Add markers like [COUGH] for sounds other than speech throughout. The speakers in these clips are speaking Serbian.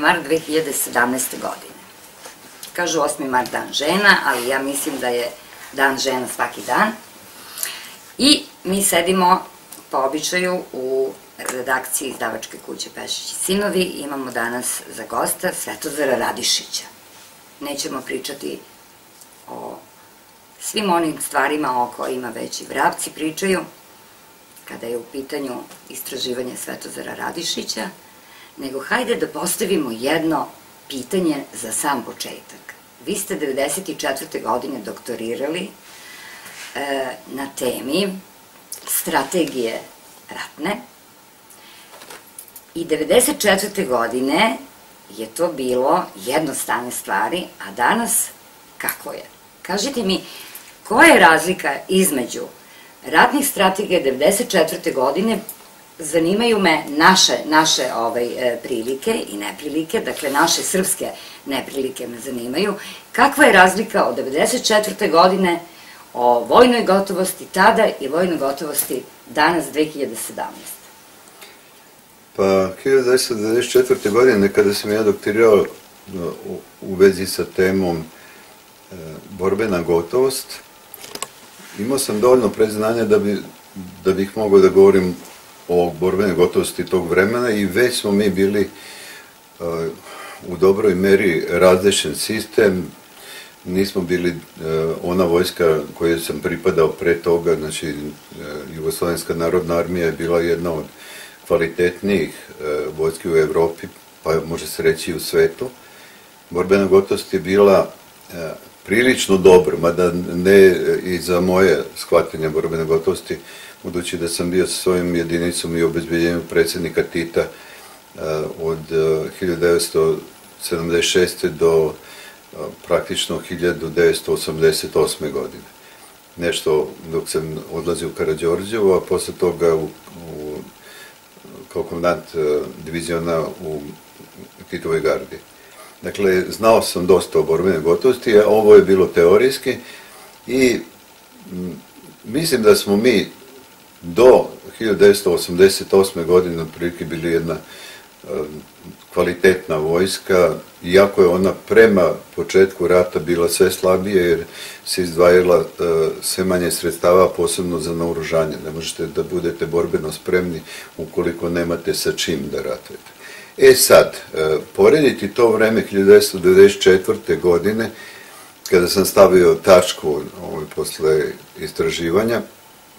Danas je 8. mart 2017. godine. Kažu 8. mart dan žena, ali ja mislim da je dan žena svaki dan. I mi sedimo po običaju u redakciji izdavačke kuće Pešić i Sinovi. Imamo danas za gosta Svetozara Radišića. Nećemo pričati o svim onim stvarima o kojima već i vrapci pričaju, kada je u pitanju istraživanje Svetozara Radišića, nego hajde da postavimo jedno pitanje za sam početak. Vi ste 94. godine doktorirali e, na temi strategije ratne i 94. godine je to bilo jednostavne stvari, a danas kako je? Kažite mi, koja je razlika između ratnih strategija 94. godine zanimaju me naše, naše ovaj, e, prilike i neprilike, dakle naše srpske neprilike me zanimaju. Kakva je razlika od 94. godine o vojnoj gotovosti tada i vojnoj gotovosti danas 2017. Pa 1994. godine kada sam ja doktorirao u, u vezi sa temom e, borbena gotovost, imao sam dovoljno predznanja da, bi, da bih mogao da govorim o borbene gotovosti tog vremena i već smo mi bili uh, u dobroj meri različen sistem, nismo bili uh, ona vojska koju sam pripadao pre toga, znači uh, Jugoslovenska narodna armija je bila jedna od kvalitetnijih vojski u Evropi, pa može se reći i u svetu. Borbena gotovost je bila prilično dobro, mada ne i za moje shvatanje borbene gotovosti, budući da sam bio sa svojim jedinicom i obezbedjenju predsednika Tita uh, od 1976. Uh, do uh, praktično 1988. godine. Nešto dok sam odlazio u Karadžorđevo, a posle toga u, u, kao komandant diviziona u Titovoj gardi. Dakle, znao sam dosta o borbene gotovosti, a ovo je bilo teorijski i mislim da smo mi do 1988. godine otprilike bili jedna kvalitetna vojska, iako je ona prema početku rata bila sve slabije jer se izdvajala sve manje sredstava, posebno za naoružanje. Ne možete da budete borbeno spremni ukoliko nemate sa čim da ratujete. E sad, porediti to vreme 1994. godine, kada sam stavio tačku ovaj, posle istraživanja,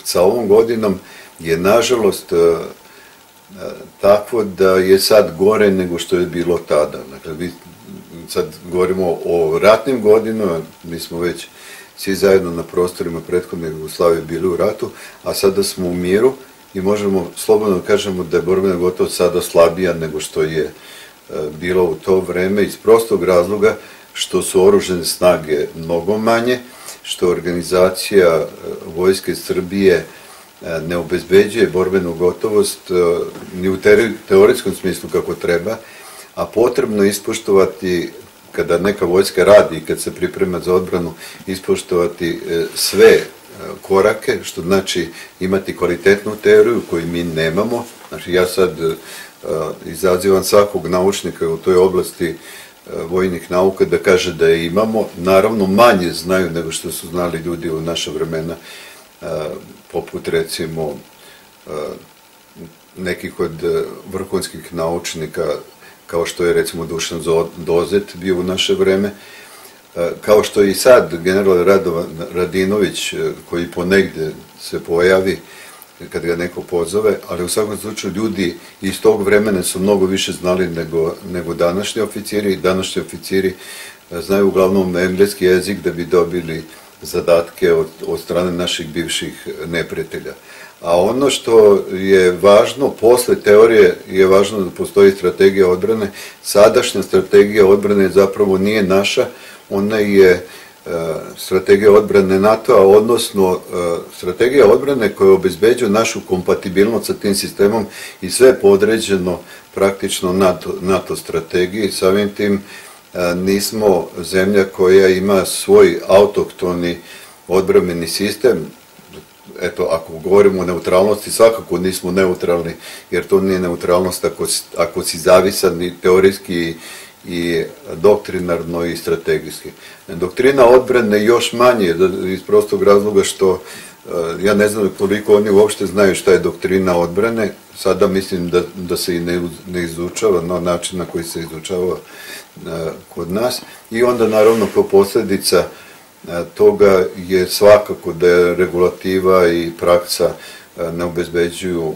sa ovom godinom je nažalost e, e, takvo da je sad gore nego što je bilo tada. Dakle, vi sad govorimo o ratnim godinama, mi smo već svi zajedno na prostorima prethodne Jugoslavije bili u ratu, a sada smo u miru i možemo slobodno da kažemo da je borbena gotovo sada slabija nego što je e, bilo u to vreme iz prostog razloga što su oružene snage mnogo manje, što organizacija e, Vojske Srbije e, ne obezbeđuje borbenu gotovost e, ni u teorijskom smislu kako treba, a potrebno ispoštovati kada neka vojska radi i kad se priprema za odbranu, ispoštovati sve korake, što znači imati kvalitetnu teoriju koju mi nemamo. Znači ja sad izazivam svakog naučnika u toj oblasti vojnih nauka da kaže da je imamo. Naravno, manje znaju nego što su znali ljudi u naša vremena, poput recimo nekih od vrhunskih naučnika, kao što je recimo Dušan Dozet bio u naše vreme, kao što i sad general Radovan Radinović, koji ponegde se pojavi, kad ga neko pozove, ali u svakom slučaju ljudi iz tog vremena su mnogo više znali nego, nego današnji oficiri i današnji oficiri e, znaju uglavnom engleski jezik da bi dobili zadatke od, od strane naših bivših neprijatelja. A ono što je važno, posle teorije je važno da postoji strategija odbrane. Sadašnja strategija odbrane zapravo nije naša, ona je strategija odbrane NATO-a, odnosno e, strategija odbrane koja obezbeđuje našu kompatibilnost sa tim sistemom i sve podređeno praktično NATO, NATO strategiji. Samim tim e, nismo zemlja koja ima svoj autoktoni odbrambeni sistem, eto, ako govorimo o neutralnosti, svakako nismo neutralni, jer to nije neutralnost ako, ako si zavisan i teorijski i doktrinarno i strategijski. Doktrina odbrane još manje iz prostog razloga što e, ja ne znam koliko oni uopšte znaju šta je doktrina odbrane, sada mislim da, da se i ne, ne izučava na način na koji se izučava e, kod nas i onda naravno kao posljedica e, toga je svakako da je regulativa i praksa ne obezbeđuju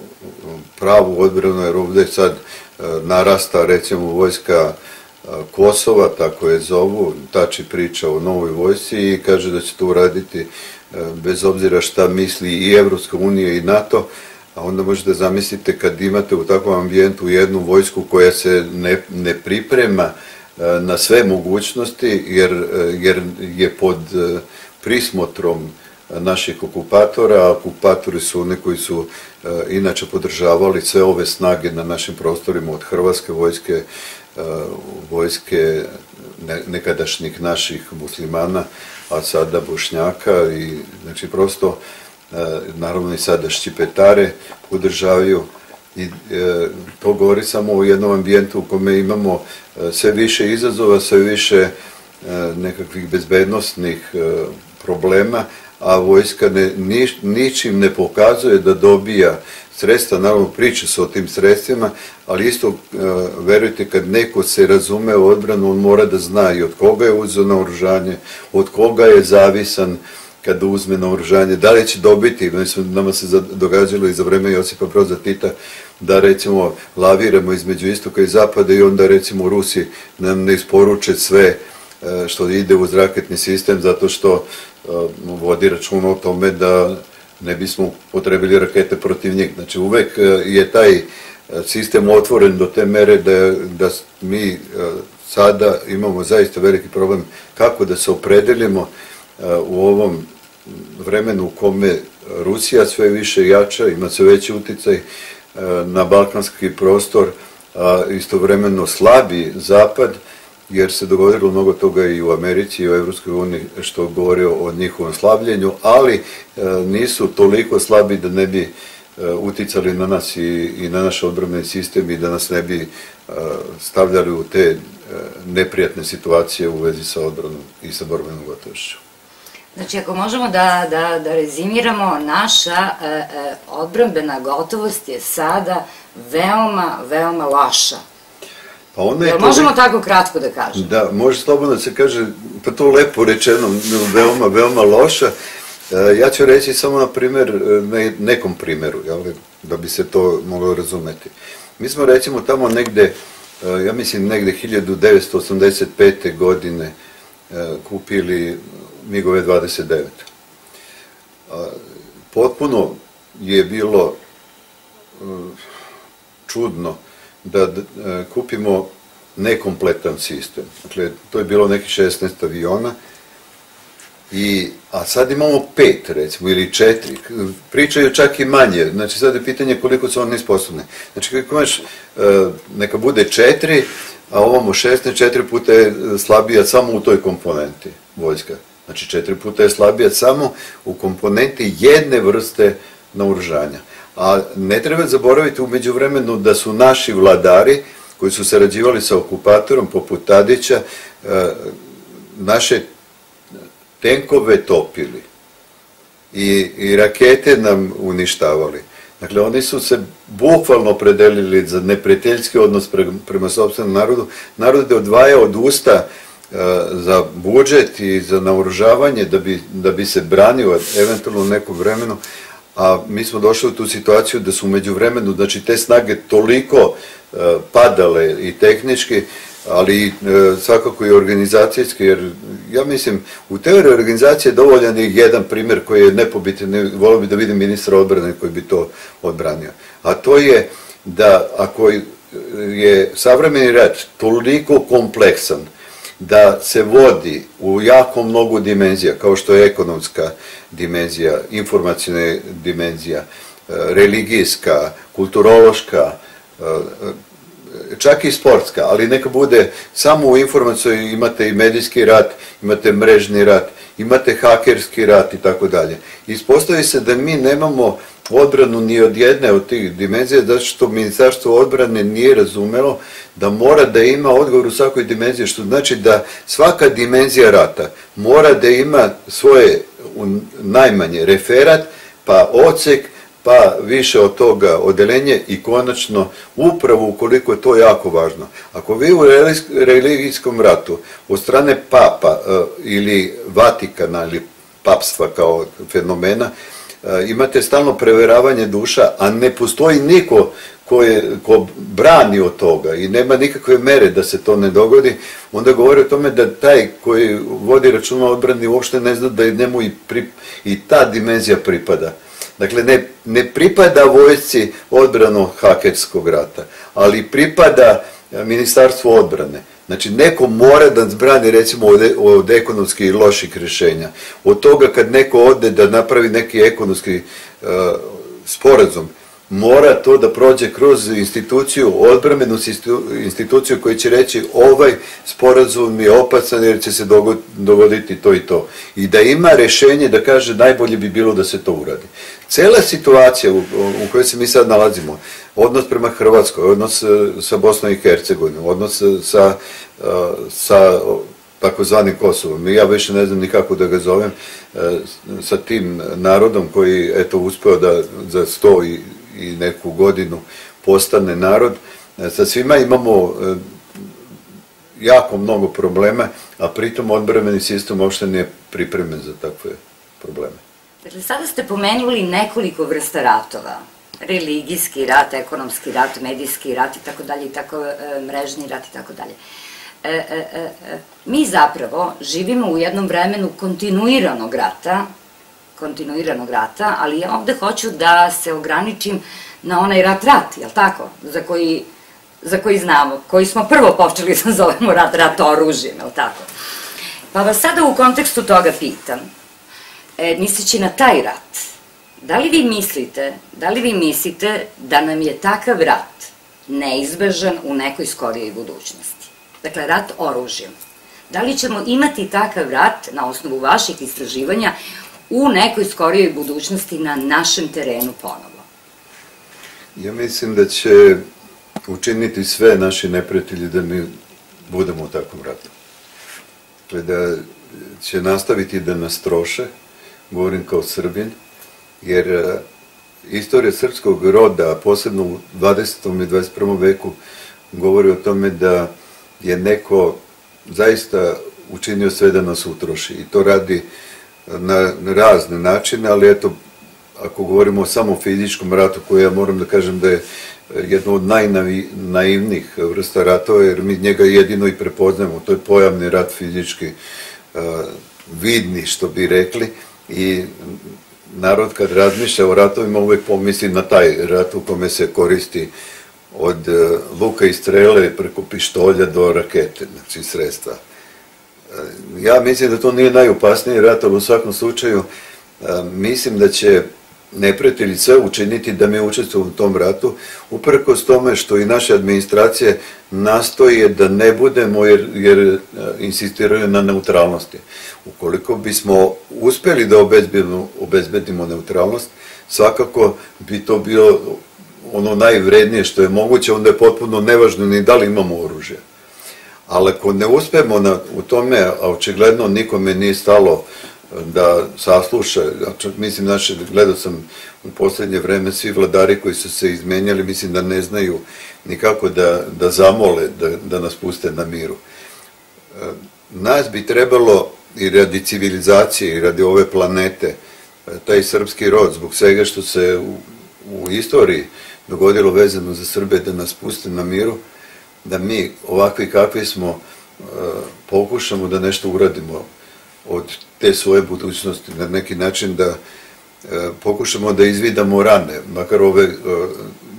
pravu odbranu, jer ovde sad narasta recimo vojska Kosova, tako je zovu, tači priča o novoj vojsci i kaže da će to uraditi e, bez obzira šta misli i Evropska unija i NATO, a onda možete zamislite kad imate u takvom ambijentu jednu vojsku koja se ne, ne priprema e, na sve mogućnosti jer, e, jer je pod prismotrom naših okupatora, a okupatori su oni koji su inače podržavali sve ove snage na našim prostorima od Hrvatske vojske, vojske nekadašnjih naših muslimana, a sada bošnjaka i znači prosto uh, naravno i sada šćipetare podržavaju i uh, to govori samo o jednom ambijentu u kome imamo sve više izazova, sve više nekakvih bezbednostnih problema, a vojska ne, nič, ničim ne pokazuje da dobija sredstva, naravno priča se o tim sredstvima, ali isto uh, verujte kad neko se razume u odbranu, on mora da zna i od koga je uzeo naoružanje, od koga je zavisan kada uzme naoružanje, da li će dobiti, nama se događalo i za vreme Josipa Broza Tita, da recimo laviramo između istoka i zapada i onda recimo Rusi nam ne isporuče sve uh, što ide uz raketni sistem zato što uh, vodi računa o tome da ne bismo potrebili rakete protiv njih. Znači uvek e, je taj e, sistem otvoren do te mere da, da mi e, sada imamo zaista veliki problem kako da se opredelimo u ovom vremenu u kome Rusija sve više jača, ima sve veći uticaj na balkanski prostor, istovremeno slabi zapad, jer se dogodilo mnogo toga i u Americi i u Evropskoj uniji što govori o njihovom slabljenju, ali e, nisu toliko slabi da ne bi e, uticali na nas i, i na naš odbrambeni sistem i da nas ne bi e, stavljali u te neprijatne situacije u vezi sa odbranom i sa borbenom gotovošću. Znači, ako možemo da, da, da rezimiramo, naša e, odbrambena gotovost je sada veoma, veoma loša. Pa onda je to... Možemo tako kratko da kažemo? Da, može slobodno da se kaže, pa to lepo rečeno, veoma, veoma loša. E, ja ću reći samo na primer, e, nekom primeru, jel, da bi se to moglo razumeti. Mi smo recimo tamo negde, e, ja mislim negde 1985. godine kupili Migove 29. Potpuno je bilo čudno da kupimo nekompletan sistem. Dakle, to je bilo neki 16 aviona, I, a sad imamo pet, recimo, ili četiri. Pričaju čak i manje. Znači, sad je pitanje koliko su oni sposobni. Znači, kako imaš, e, neka bude četiri, a ovamo 16, četiri puta je slabija samo u toj komponenti vojska. Znači, četiri puta je slabija samo u komponenti jedne vrste naoružanja. A ne treba zaboraviti umeđu vremenu da su naši vladari, koji su sarađivali sa okupatorom, poput Tadića, e, naše tenkove topili i, i rakete nam uništavali. Dakle, oni su se bukvalno predelili za neprijateljski odnos prema, prema sobstvenom narodu. Narod je odvajao od usta e, za budžet i za naoružavanje da bi, da bi se branio eventualno u nekom vremenu, a mi smo došli u tu situaciju da su umeđu vremenu, znači te snage toliko e, padale i tehnički, ali e, svakako i organizacijski, jer ja mislim, u teoriji organizacije dovoljan je jedan primjer koji je nepobitan, volio bi da vidim ministra odbrane koji bi to odbranio. A to je da ako je savremeni rat toliko kompleksan, da se vodi u jako mnogo dimenzija, kao što je ekonomska dimenzija, informacijna dimenzija, e, religijska, kulturološka, e, čak i sportska, ali neka bude samo u informaciji imate i medijski rat, imate mrežni rat, imate hakerski rat i tako dalje. Ispostavi se da mi nemamo odbranu ni od jedne od tih dimenzija, zato što Ministarstvo odbrane nije razumelo da mora da ima odgovor u svakoj dimenziji, što znači da svaka dimenzija rata mora da ima svoje najmanje referat, pa ocek, pa više od toga odelenje i konačno upravo ukoliko je to jako važno. Ako vi u religijskom ratu od strane papa e, ili Vatikana ili papstva kao fenomena imate stalno preveravanje duša, a ne postoji niko ko, je, ko brani od toga i nema nikakve mere da se to ne dogodi, onda govori o tome da taj koji vodi računa odbrani uopšte ne zna da je njemu i, pri, i ta dimenzija pripada. Dakle, ne, ne pripada vojsci odbrano hakerskog rata, ali pripada e, ministarstvu odbrane. Znači, neko mora da zbrani, recimo, od, od ekonomskih loših rješenja. Od toga kad neko ode da napravi neki ekonomski uh, sporazum, mora to da prođe kroz instituciju, odbremenu instituciju koji će reći ovaj sporazum je opasan jer će se dogoditi to i to. I da ima rešenje da kaže najbolje bi bilo da se to uradi. Cela situacija u, u kojoj se mi sad nalazimo, odnos prema Hrvatskoj, odnos e, sa Bosnom i Hercegovinom, odnos sa, e, sa takozvanim Kosovom. Ja više ne znam ni kako da ga zovem, e, sa tim narodom koji eto uspeo da za sto i i neku godinu postane narod. E, sa svima imamo e, jako mnogo problema, a pritom odbrambeni sistem uopšte nije pripremen za takve probleme. Dakle, sada ste pomenuli nekoliko vrsta ratova. Religijski rat, ekonomski rat, medijski rat i tako dalje, i tako e, mrežni rat i tako dalje. E, e, mi zapravo živimo u jednom vremenu kontinuiranog rata, kontinuiranog rata, ali ja ovde hoću da se ograničim na onaj rat-rat, jel tako? Za koji, za koji znamo, koji smo prvo počeli da zovemo rat, rat oružjem, jel tako? Pa vas sada u kontekstu toga pitam, e, misleći na taj rat, da li vi mislite, da li vi mislite da nam je takav rat neizbežan u nekoj skorijoj budućnosti? Dakle, rat oružjem. Da li ćemo imati takav rat na osnovu vaših istraživanja u nekoj skorijoj budućnosti na našem terenu ponovo? Ja mislim da će učiniti sve naši neprijatelji da mi budemo u takvom ratu. Dakle, da će nastaviti da nas troše, govorim kao Srbin, jer e, istorija srpskog roda, posebno u 20. i 21. veku, govori o tome da je neko zaista učinio sve da nas utroši i to radi na razne načine, ali eto, ako govorimo samo o fizičkom ratu, koji ja moram da kažem da je jedno od najnaivnijih vrsta ratova, jer mi njega jedino i prepoznamo, to je pojavni rat fizički vidni, što bi rekli, i narod kad razmišlja o ratovima uvek pomisli na taj rat u kome se koristi od luka i strele preko pištolja do rakete, znači sredstva. Ja mislim da to nije najopasniji rat, ali u svakom slučaju mislim da će neprijatelji sve učiniti da mi učestvujemo u tom ratu, uprkos tome što i naše administracije nastoje da ne budemo jer, jer insistiraju na neutralnosti. Ukoliko bismo uspeli da obezbedimo, obezbedimo neutralnost, svakako bi to bilo ono najvrednije što je moguće, onda je potpuno nevažno ni da li imamo oružje. Ali ako ne uspemo na, u tome, a očigledno nikome nije stalo e, da sasluša, znači, mislim, znači, gledao sam u poslednje vreme svi vladari koji su se izmenjali, mislim da ne znaju nikako da, da zamole, da, da nas puste na miru. E, nas bi trebalo i radi civilizacije i radi ove planete, e, taj srpski rod, zbog svega što se u, u istoriji dogodilo vezano za Srbe da nas puste na miru, da mi ovakvi kakvi smo e, pokušamo da nešto uradimo od te svoje budućnosti na neki način da e, pokušamo da izvidamo rane, makar ove e,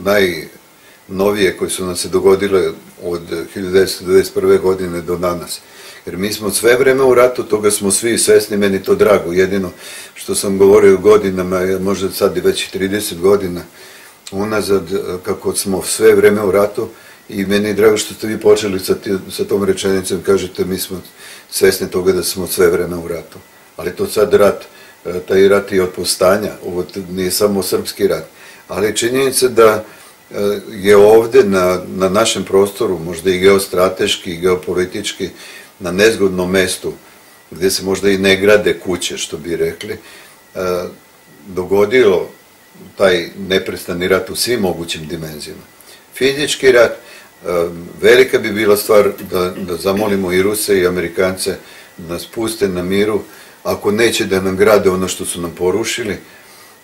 najnovije koje su nam se dogodile od 1991. godine do danas. Jer mi smo sve vreme u ratu, toga smo svi svesni, meni to drago. Jedino što sam govorio godinama, možda sad i već 30 godina unazad, kako smo sve vreme u ratu, I meni je drago što ste vi počeli sa, ti, sa tom rečenicom, kažete mi smo svesni toga da smo sve vreme u ratu. ali to sad rat, e, taj rat je od postanja, ovo nije samo srpski rat, ali činjenica da e, je ovde na, na našem prostoru, možda i geostrateški i geopolitički, na nezgodnom mestu, gde se možda i ne grade kuće, što bi rekli, e, dogodilo taj neprestani rat u svim mogućim dimenzijama. Fizički rat, velika bi bila stvar da, da zamolimo i Ruse i Amerikance da nas puste na miru, ako neće da nam grade ono što su nam porušili,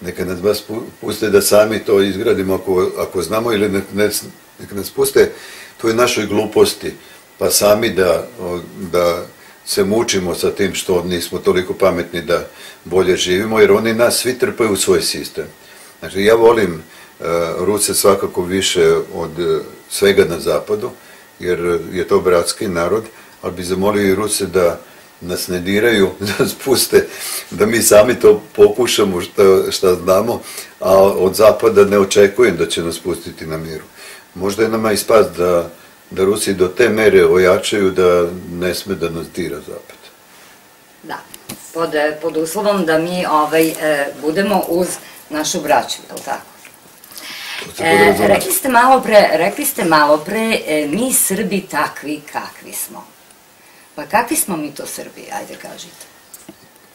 neka nas vas puste da sami to izgradimo ako, ako znamo ili neka nas, neka nas puste toj našoj gluposti, pa sami da, da se mučimo sa tim što nismo toliko pametni da bolje živimo, jer oni nas svi trpaju u svoj sistem. Znači, ja volim uh, Ruse svakako više od uh, svega na zapadu, jer je to bratski narod, ali bi zamolio i Ruse da nas ne diraju, [LAUGHS] da nas puste, da mi sami to pokušamo šta, šta znamo, a od zapada ne očekujem da će nas pustiti na miru. Možda je nama ispas da, da Rusi do te mere ojačaju da ne sme da nas dira zapad. Da, pod, pod uslovom da mi ovaj, e, budemo uz našu braću, je li tako? E, rekli ste malo pre, rekli ste malo pre, e, mi Srbi takvi kakvi smo. Pa kakvi smo mi to Srbi, ajde kažite?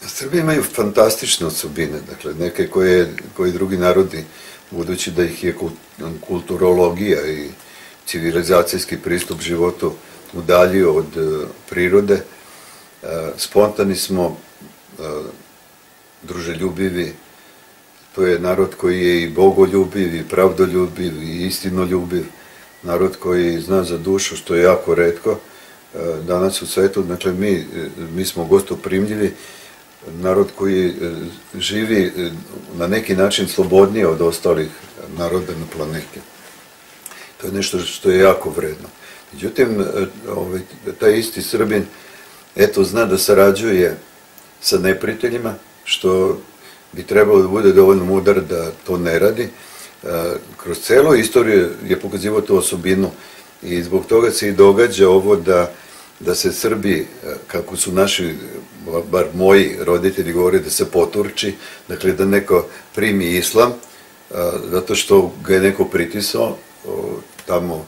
Srbi imaju fantastične osobine, dakle neke koje, koji drugi narodi, budući da ih je kulturologija i civilizacijski pristup životu udaljio od uh, prirode, uh, spontani smo, uh, druželjubivi, to je narod koji je i bogoljubiv, i pravdoljubiv, i istinoljubiv, narod koji zna za dušu, što je jako redko, E, danas u svetu, dakle mi, e, mi smo gostoprimljivi, narod koji e, živi na neki način slobodnije od ostalih naroda na planeti. To je nešto što je jako vredno. Međutim, ovaj, taj isti Srbin, eto, zna da sarađuje sa neprijateljima, što bi trebalo da bude dovoljno mudar da to ne radi. Kroz celo istoriju je pokazivo tu osobinu i zbog toga se i događa ovo da da se Srbi, e, kako su naši, bar moji roditelji govori da se poturči, dakle da neko primi islam, e, zato što ga je neko pritisao tamo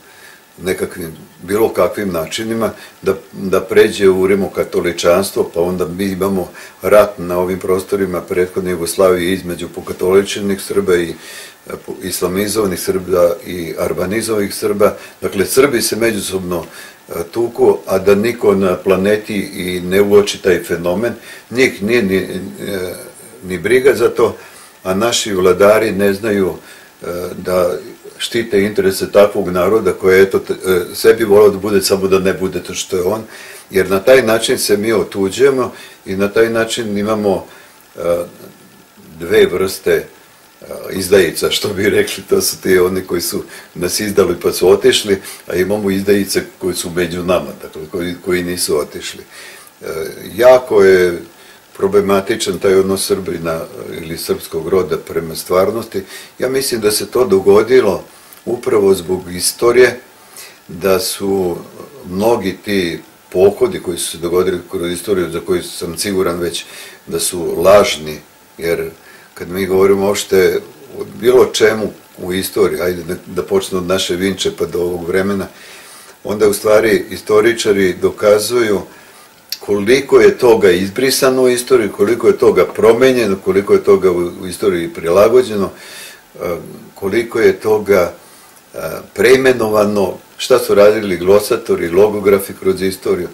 nekakvim, bilo kakvim načinima, da, da pređe u rimokatoličanstvo, pa onda mi imamo rat na ovim prostorima prethodne Jugoslavije između pokatoličenih Srba i e, islamizovanih Srba i arbanizovanih Srba. Dakle, Srbi se međusobno tuku, a da niko na planeti i ne uoči taj fenomen, njih nije ni, e, ni briga za to, a naši vladari ne znaju e, da štite interese takvog naroda koje eto, e, sebi volao da bude samo da ne bude to što je on, jer na taj način se mi otuđujemo i na taj način imamo dve vrste izdajica, što bi rekli, to su ti oni koji su nas izdali pa su otišli, a imamo izdajice koji su među nama, dakle, koji, koji nisu otišli. E, jako je problematičan taj odnos Srbina ili srpskog roda prema stvarnosti. Ja mislim da se to dogodilo upravo zbog istorije, da su mnogi ti pohodi koji su se dogodili kroz istoriju, za koju sam siguran već da su lažni, jer kad mi govorimo ošte o bilo čemu u istoriji, ajde da, da počne od naše vinče pa do ovog vremena, onda u stvari istoričari dokazuju koliko je toga izbrisano u istoriji, koliko je toga promenjeno, koliko je toga u istoriji prilagođeno, koliko je toga preimenovano, šta su radili glosatori, logografi kroz istoriju.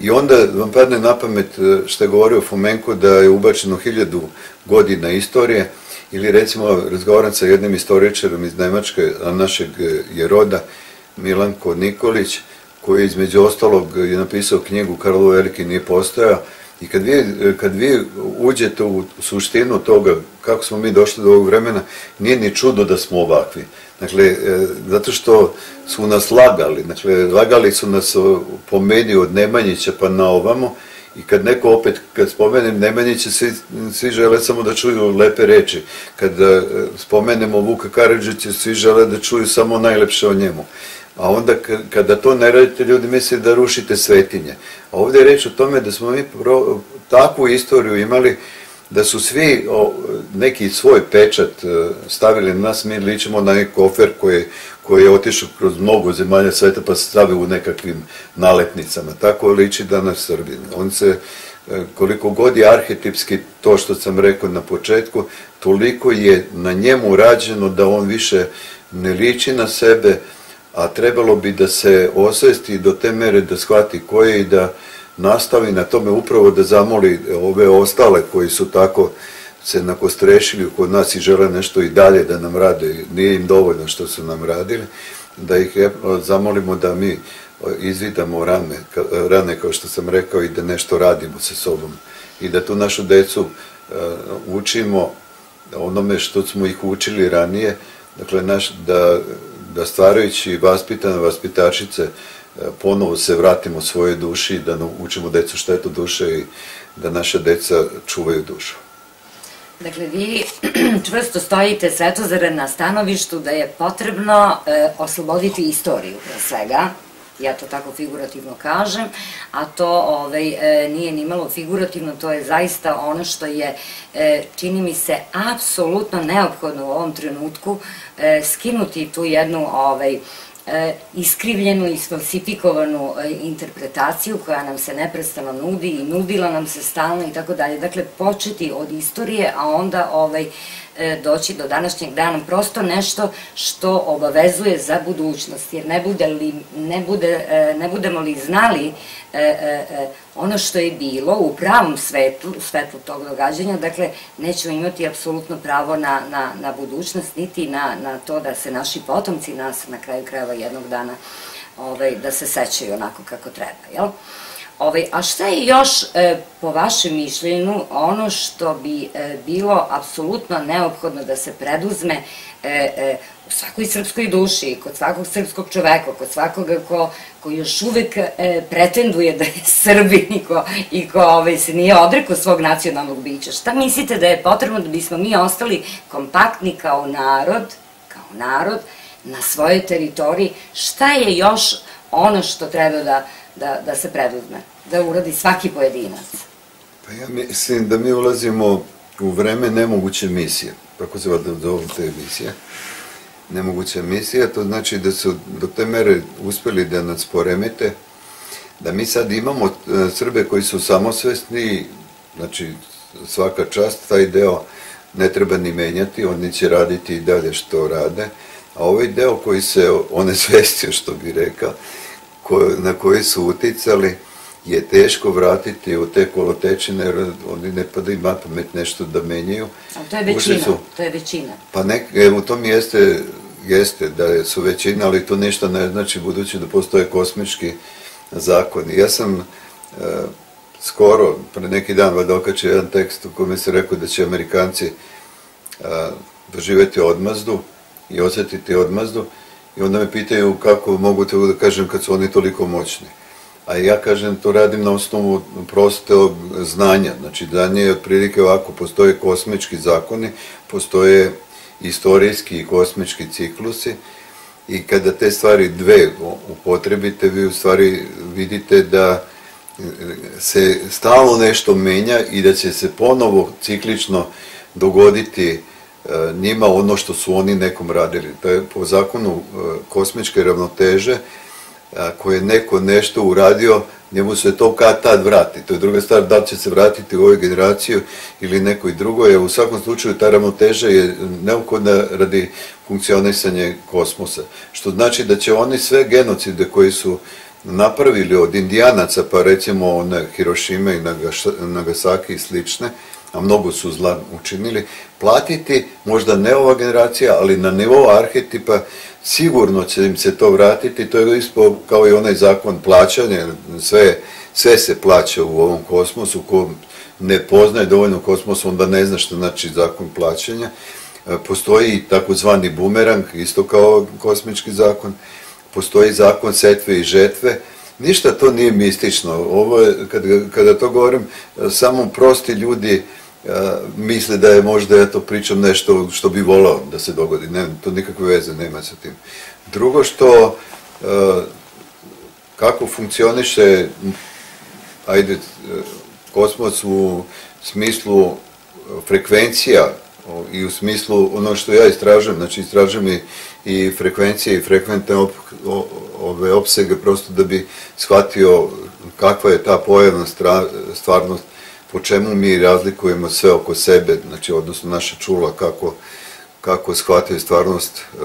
I onda vam padne na pamet e, što je govorio Fomenko da je ubačeno hiljadu godina istorije, ili recimo razgovaram sa jednim istoričarom iz Nemačke, našeg e, je roda, Milanko Nikolić, koji između ostalog je napisao knjigu Karlo Veliki nije postojao, I kad vi, e, kad vi uđete u suštinu toga kako smo mi došli do ovog vremena, nije ni čudo da smo ovakvi. Dakle, zato što su nas lagali, dakle, lagali su nas po meni od Nemanjića pa na ovamo, i kad neko opet, kad spomenem Nemanjića, svi, svi žele samo da čuju lepe reči. Kad e, spomenemo Vuka Karadžića, svi žele da čuju samo najlepše o njemu. A onda kada to ne radite, ljudi misle da rušite svetinje. A ovde je reč o tome da smo mi pro, takvu istoriju imali da su svi neki svoj pečat e, stavili na nas, mi ličimo na neki kofer koji, koji je otišao kroz mnogo zemalja sveta pa se stavi u nekakvim naletnicama. Tako liči danas Srbin. On se, e, koliko god je arhetipski to što sam rekao na početku, toliko je na njemu rađeno da on više ne liči na sebe, a trebalo bi da se osvesti do te mere da shvati ko je i da nastavi na tome upravo da zamoli ove ostale koji su tako se nakostrešili kod nas i žele nešto i dalje da nam rade, nije im dovoljno što su nam radili, da ih zamolimo da mi izvidamo rane, rane kao što sam rekao i da nešto radimo sa sobom. I da tu našu decu učimo onome što smo ih učili ranije, dakle naš, da, da stvarajući vaspitane vaspitačice ponovo se vratimo svojoj duši, da učimo decu šta je to duša i da naša deca čuvaju dušu. Dakle, vi [CLEARS THROAT] čvrsto stojite Svetozare na stanovištu da je potrebno e, osloboditi istoriju, pre svega, ja to tako figurativno kažem, a to ovaj, e, nije ni malo figurativno, to je zaista ono što je, e, čini mi se, apsolutno neophodno u ovom trenutku, e, skinuti tu jednu ovaj, e, iskrivljenu i sfalsifikovanu e, interpretaciju koja nam se neprestano nudi i nudila nam se stalno i tako dalje. Dakle, početi od istorije, a onda ovaj, E, doći do današnjeg dana, prosto nešto što obavezuje za budućnost, jer ne, bude li, ne, bude, e, ne budemo li znali e, ono što je bilo u pravom svetu, svetu tog događanja, dakle, nećemo imati apsolutno pravo na, na, na budućnost, niti na, na to da se naši potomci nas na kraju krajeva jednog dana ovaj, da se sećaju onako kako treba, jel? Ovaj, a šta je još, e, po vašem mišljenju, ono što bi e, bilo apsolutno neophodno da se preduzme e, e, u svakoj srpskoj duši, kod svakog srpskog čoveka, kod svakoga ko, ko još uvek e, pretenduje da je [LAUGHS] Srbin i ko, i ko ovaj, se nije odrekao svog nacionalnog bića. Šta mislite da je potrebno da bismo mi ostali kompaktni kao narod, kao narod, na svojoj teritoriji? Šta je još ono što treba da da, da se preduzme, da uradi svaki pojedinac? Pa ja mislim da mi ulazimo u vreme nemoguće misije, kako se vada zove te emisije. Nemoguća misija, to znači da su do te mere uspeli da nas poremete, da mi sad imamo e, Srbe koji su samosvesni, znači svaka čast, taj deo ne treba ni menjati, oni će raditi i dalje što rade, a ovaj deo koji se one svestio, što bi rekao, na koji su uticali je teško vratiti u te kolotečine, jer oni ne pada im pamet nešto da menjaju. A to je većina, su, to je većina. Pa nek, to mi jeste, jeste da su većina, ali to ništa ne znači budući da postoje kosmički zakoni. Ja sam e, skoro, pre neki dan, vada okačio jedan tekst u kome se rekao da će Amerikanci e, doživeti odmazdu i osjetiti odmazdu, I onda me pitaju kako mogu te da kažem kad su oni toliko moćni. A ja kažem, to radim na osnovu prostog znanja. Znači, danje je otprilike ovako, postoje kosmički zakoni, postoje istorijski i kosmički ciklusi i kada te stvari dve upotrebite, vi u stvari vidite da se stalno nešto menja i da će se ponovo ciklično dogoditi E, njima ono što su oni nekom radili. To je po zakonu e, kosmičke ravnoteže, koje je neko nešto uradio, njemu se to kad tad vrati. To je druga stvar, da će se vratiti u ovoj generaciju ili nekoj drugoj, u svakom slučaju ta ravnoteža je neophodna radi funkcionisanja kosmosa. Što znači da će oni sve genocide koji su napravili od indijanaca, pa recimo one Hirošime i Nagasaki i slične, a mnogo su zla učinili, platiti, možda ne ova generacija, ali na nivou arhetipa sigurno će im se to vratiti, to je ispo kao i onaj zakon plaćanja, sve, sve se plaća u ovom kosmosu, ko ne poznaje dovoljno kosmos, onda ne zna što znači zakon plaćanja. E, postoji takozvani bumerang, isto kao kosmički zakon, postoji zakon setve i žetve, Ništa to nije mistično. Ovo je, kada, kada to govorim, samo prosti ljudi misle da je možda ja to pričam nešto što bi volao da se dogodi. Ne, to nikakve veze nema sa tim. Drugo što, kako funkcioniše, ajde, kosmos u smislu frekvencija i u smislu ono što ja istražujem, znači istražujem i, i frekvencije i frekventne op, o, ove opsege prosto da bi shvatio kakva je ta pojavna stvarnost, po čemu mi razlikujemo sve oko sebe, znači odnosno naša čula kako, kako shvataju stvarnost, e,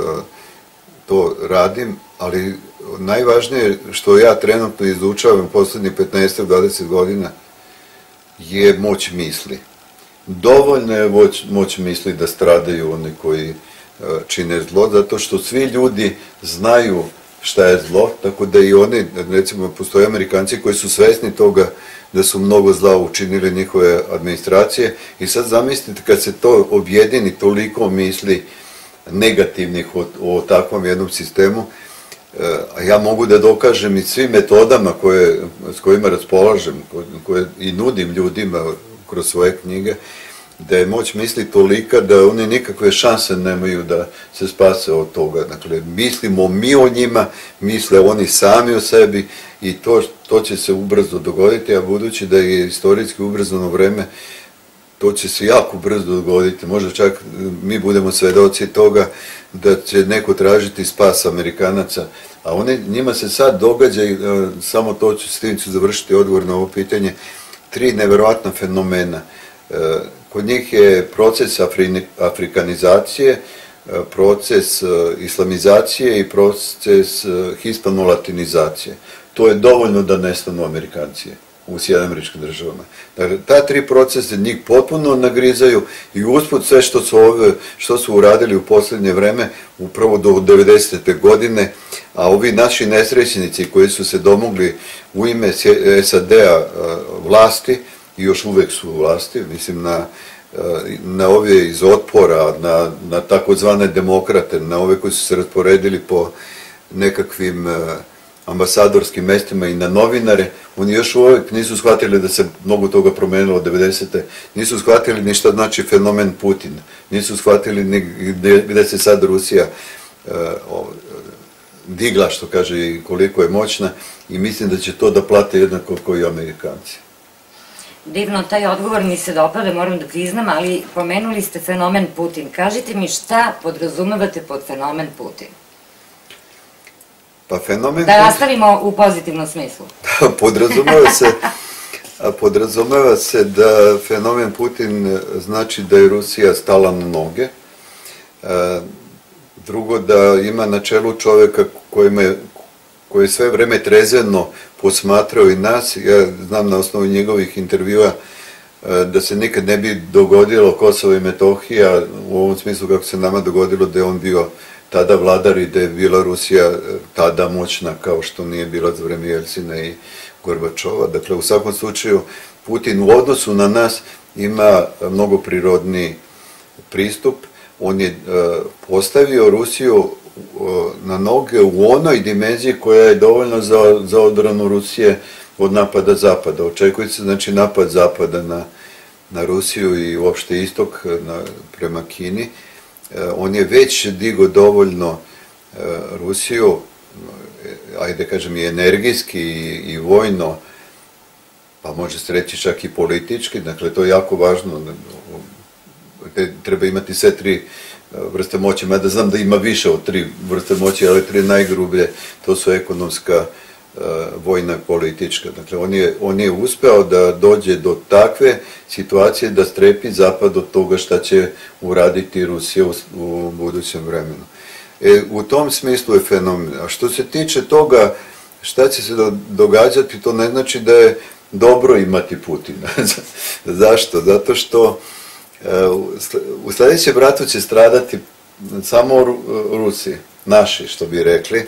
to radim, ali najvažnije što ja trenutno izučavam poslednjih 15-20 godina je moć misli. Dovoljno je moć, moć misli da stradaju oni koji e, čine zlo, zato što svi ljudi znaju šta je zlo, tako da i oni, recimo, postoje Amerikanci koji su svesni toga da su mnogo zla učinili njihove administracije i sad zamislite kad se to objedini toliko misli negativnih o, o takvom jednom sistemu, e, a ja mogu da dokažem i svim metodama koje, s kojima raspolažem, koje i nudim ljudima kroz svoje knjige, da je moć misli tolika da oni nikakve šanse nemaju da se spase od toga. Dakle, mislimo mi o njima, misle oni sami o sebi i to, to će se ubrzo dogoditi, a budući da je istorijski ubrzano vreme, to će se jako brzo dogoditi, možda čak mi budemo svedoci toga da će neko tražiti spas Amerikanaca, a oni, njima se sad događa, e, samo to ću s tim ću završiti odgovor na ovo pitanje, tri neverovatna fenomena. E, kod njih je proces afrikanizacije, e, proces islamizacije i proces hispanolatininizacije. To je dovoljno da nestanu Amerikancije u Sjedam američkim državama. Dakle, ta tri procese njih potpuno nagrizaju i usput sve što su, ove, što su uradili u poslednje vreme, upravo do 90. godine, a ovi naši nesrećnici koji su se domogli u ime SAD-a vlasti, i još uvek su vlasti, mislim na, na ove iz otpora, na, na takozvane demokrate, na ove koji su se rasporedili po nekakvim uh, ambasadorskim mestima i na novinare, oni još uvek nisu shvatili da se mnogo toga promenilo od 90. Nisu shvatili ni šta znači fenomen Putin, nisu shvatili ni gde, gde se sad Rusija uh, digla, što kaže, i koliko je moćna i mislim da će to da plate jednako kao i Amerikanci. Divno, taj odgovor mi se dopada, moram da priznam, ali pomenuli ste fenomen Putin. Kažite mi šta podrazumevate pod fenomen Putin? Pa fenomen... Da nastavimo u pozitivnom smislu. [LAUGHS] Podrazumeva se, [LAUGHS] podrazumeva se da fenomen Putin znači da je Rusija stala na noge, drugo da ima na čelu čoveka kojima je, koji je sve vreme trezveno posmatrao i nas, ja znam na osnovu njegovih intervjua da se nikad ne bi dogodilo Kosovo i Metohija u ovom smislu kako se nama dogodilo da je on bio tada vladar i da je bila Rusija e, tada moćna kao što nije bila za vreme Jelcina i Gorbačova. Dakle, u svakom slučaju, Putin u odnosu na nas ima mnogo prirodni pristup. On je e, postavio Rusiju e, na noge u onoj dimenziji koja je dovoljna za, za odbranu Rusije od napada Zapada. Očekuje se znači napad Zapada na, na Rusiju i uopšte istok na, prema Kini on je već digo dovoljno eh, Rusiju, ajde kažem i energijski i, vojno, pa može se reći čak i politički, dakle to je jako važno, treba imati sve tri eh, vrste moći, mada znam da ima više od tri vrste moći, ali tri najgrublje, to su ekonomska, vojna i politička. Dakle, on je, on je uspeo da dođe do takve situacije da strepi zapad od toga šta će uraditi Rusija u, u budućem vremenu. E, u tom smislu je fenomen. A što se tiče toga šta će se do, događati, to ne znači da je dobro imati Putina. [LAUGHS] Zašto? Zato što e, u sledećem ratu će stradati samo Rusi, naši, što bi rekli,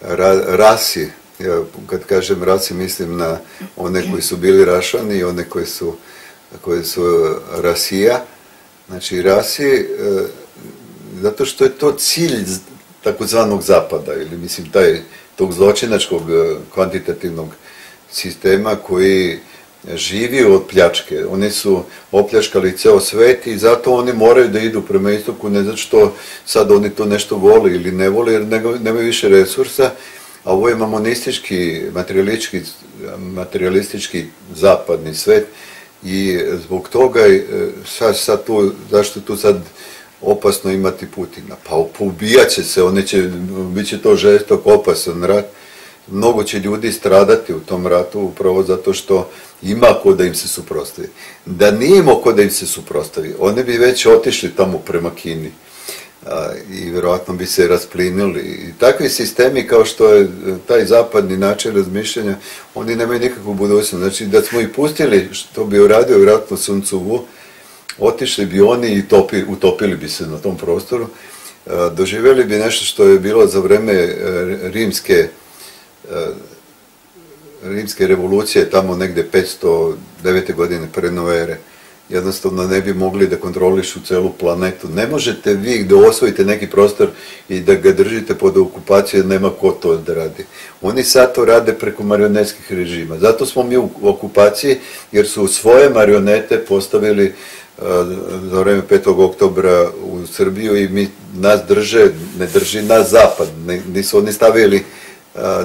ra, rasi, ja kad kažem rasi mislim na one koji su bili rašani i one koji su, koji su rasija, znači rasi, e, zato što je to cilj takozvanog zapada, ili mislim taj, tog zločinačkog e, kvantitativnog sistema koji živi od pljačke. Oni su opljačkali ceo svet i zato oni moraju da idu prema istoku, ne zato što sad oni to nešto vole ili ne vole, jer nemaju više resursa, a ovo je mamonistički, materialistički, materialistički zapadni svet i zbog toga sad, sad tu, zašto tu sad opasno imati Putina? Pa poubijat će se, one će, bit će to žestok opasan rat, mnogo će ljudi stradati u tom ratu upravo zato što ima ko da im se suprostavi. Da nije imao ko da im se suprostavi, oni bi već otišli tamo prema Kini i vjerojatno bi se rasplinili. I takvi sistemi kao što je taj zapadni način razmišljanja, oni nemaju nikakvu budućnost. Znači da smo ih pustili, što bi uradio vjerojatno Suncu Vu, otišli bi oni i topi, utopili bi se na tom prostoru, doživjeli bi nešto što je bilo za vreme e, rimske e, rimske revolucije tamo negde 509. godine pre novere jednostavno ne bi mogli da kontrolišu celu planetu. Ne možete vi da osvojite neki prostor i da ga držite pod okupacijom, nema ko to da radi. Oni sad to rade preko marionetskih režima. Zato smo mi u okupaciji, jer su svoje marionete postavili za vreme 5. oktobra u Srbiju i mi nas drže, ne drži nas zapad, nisu oni stavili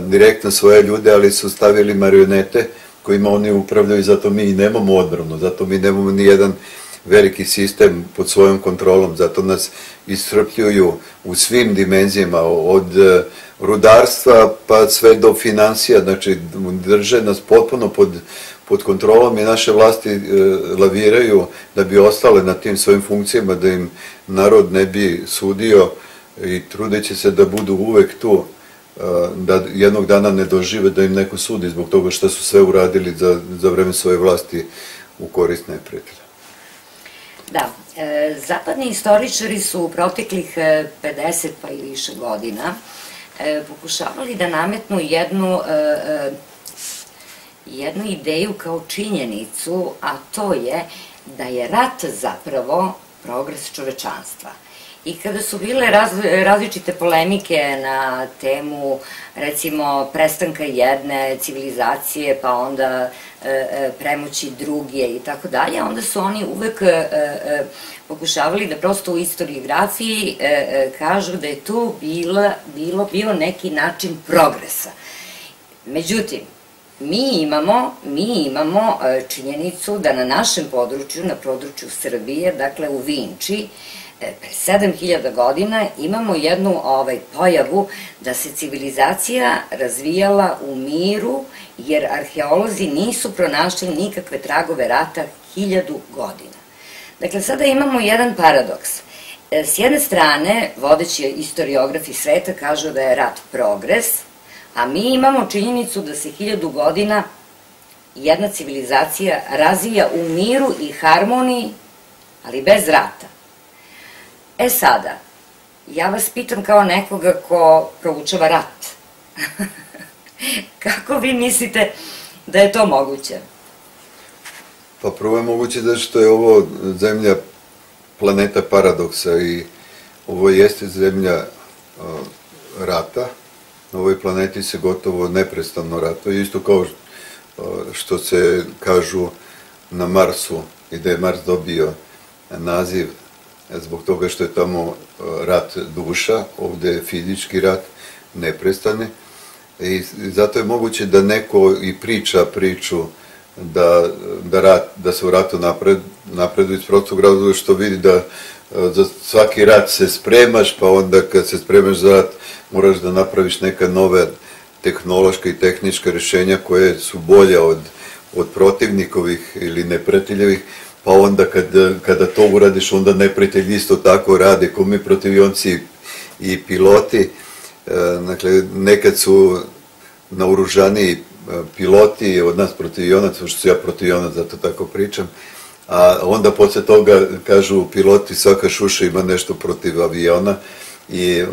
direktno svoje ljude, ali su stavili marionete kojima oni upravljaju, zato mi nemamo odbranu, zato mi nemamo ni jedan veliki sistem pod svojom kontrolom, zato nas iscrpljuju u svim dimenzijama, od e, rudarstva pa sve do financija, znači drže nas potpuno pod, pod kontrolom i naše vlasti e, laviraju da bi ostale na tim svojim funkcijama, da im narod ne bi sudio i trudeći se da budu uvek tu da jednog dana ne dožive da im neko sudi zbog toga što su sve uradili za, za vreme svoje vlasti u korist neprijatelja. Da, e, zapadni istoričari su u proteklih 50 e, pa i više godina e, pokušavali da nametnu jednu, e, jednu ideju kao činjenicu, a to je da je rat zapravo progres čovečanstva. I kada su bile različite polemike na temu, recimo, prestanka jedne civilizacije, pa onda e, e, premoći druge i tako dalje, onda su oni uvek e, pokušavali da prosto u istoriografiji kažu da je to bila, bilo, bio neki način progresa. Međutim, mi imamo, mi imamo činjenicu da na našem području, na području Srbije, dakle u Vinči, E, pre 7000 godina imamo jednu ovaj, pojavu da se civilizacija razvijala u miru, jer arheolozi nisu pronašli nikakve tragove rata hiljadu godina. Dakle, sada imamo jedan paradoks. E, s jedne strane, vodeći istoriografi sveta kažu da je rat progres, a mi imamo činjenicu da se hiljadu godina jedna civilizacija razvija u miru i harmoniji, ali bez rata. E sada, ja vas pitam kao nekoga ko proučava rat. [LAUGHS] Kako vi mislite da je to moguće? Pa prvo je moguće da što je ovo zemlja planeta paradoksa i ovo jeste zemlja rata. Na ovoj planeti se gotovo neprestano ratuje, isto kao što se kažu na Marsu i da je Mars dobio naziv zbog toga što je tamo e, rat duša, ovde je fizički rat, neprestane. I zato je moguće da neko i priča priču da, da, rat, da se u ratu napred, napredu iz prostog razloga što vidi da e, za svaki rat se spremaš, pa onda kad se spremaš za rat moraš da napraviš neka nove tehnološka i tehnička rešenja koje su bolje od, od protivnikovih ili nepretiljevih, pa onda kad, kada to uradiš, onda neprijatelj isto tako rade, ko mi protivionci i piloti. E, dakle, nekad su naoružani e, piloti od nas protivionac, što ja protivionac, zato tako pričam, a onda posle toga kažu piloti svaka šuša ima nešto protiv aviona, i e,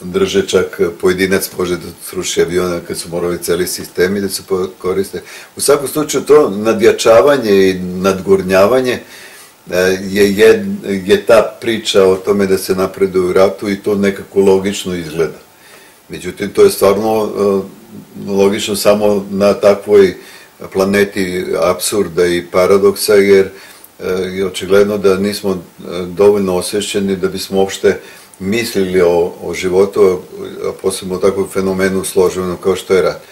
drže čak pojedinac može da sruši aviona kad su morali celi sistemi da se koriste. U svakom slučaju to nadjačavanje i nadgornjavanje e, je, je, je ta priča o tome da se napreduje u ratu i to nekako logično izgleda. Međutim, to je stvarno e, logično samo na takvoj planeti absurda i paradoksa, jer je očigledno da nismo dovoljno osvešćeni da bismo uopšte mislili o, o životu, posebno o takvom fenomenu složenom kao što je rat.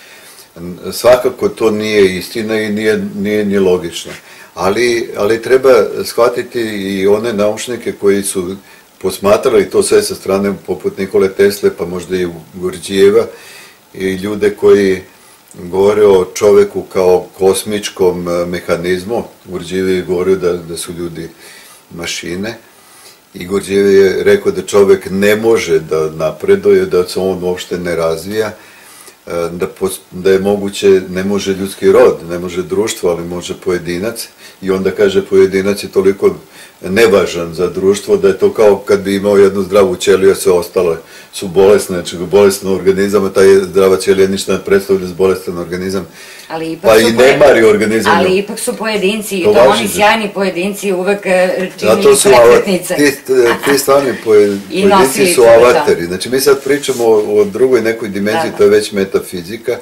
Svakako to nije istina i nije, nije ni logično. Ali, ali treba shvatiti i one naučnike koji su posmatrali to sve sa strane poput Nikole Tesle, pa možda i Gurdjijeva i ljude koji govore o čoveku kao kosmičkom e, mehanizmu. Gurdjijev je govorio da, da su ljudi mašine. I Gurdjijev je rekao da čovek ne može da napreduje, da se on uopšte ne razvija, e, da, da je moguće, ne može ljudski rod, ne može društvo, ali može pojedinac. I onda kaže pojedinac je toliko nevažan za društvo, da je to kao kad bi imao jednu zdravu ćeliju, a sve ostale su bolesne, znači bolestan organizam, a taj zdrava ćelija ništa ne predstavlja za bolestan organizam. Ali ipak pa i ne mari organizam. Ali ipak su pojedinci, to, to oni sjajni pojedinci uvek e, činili prekretnice. Ti, ti stvarni [LAUGHS] pojedinci su avatari. Znači mi sad pričamo o, o drugoj nekoj dimenziji, da, da. to je već metafizika.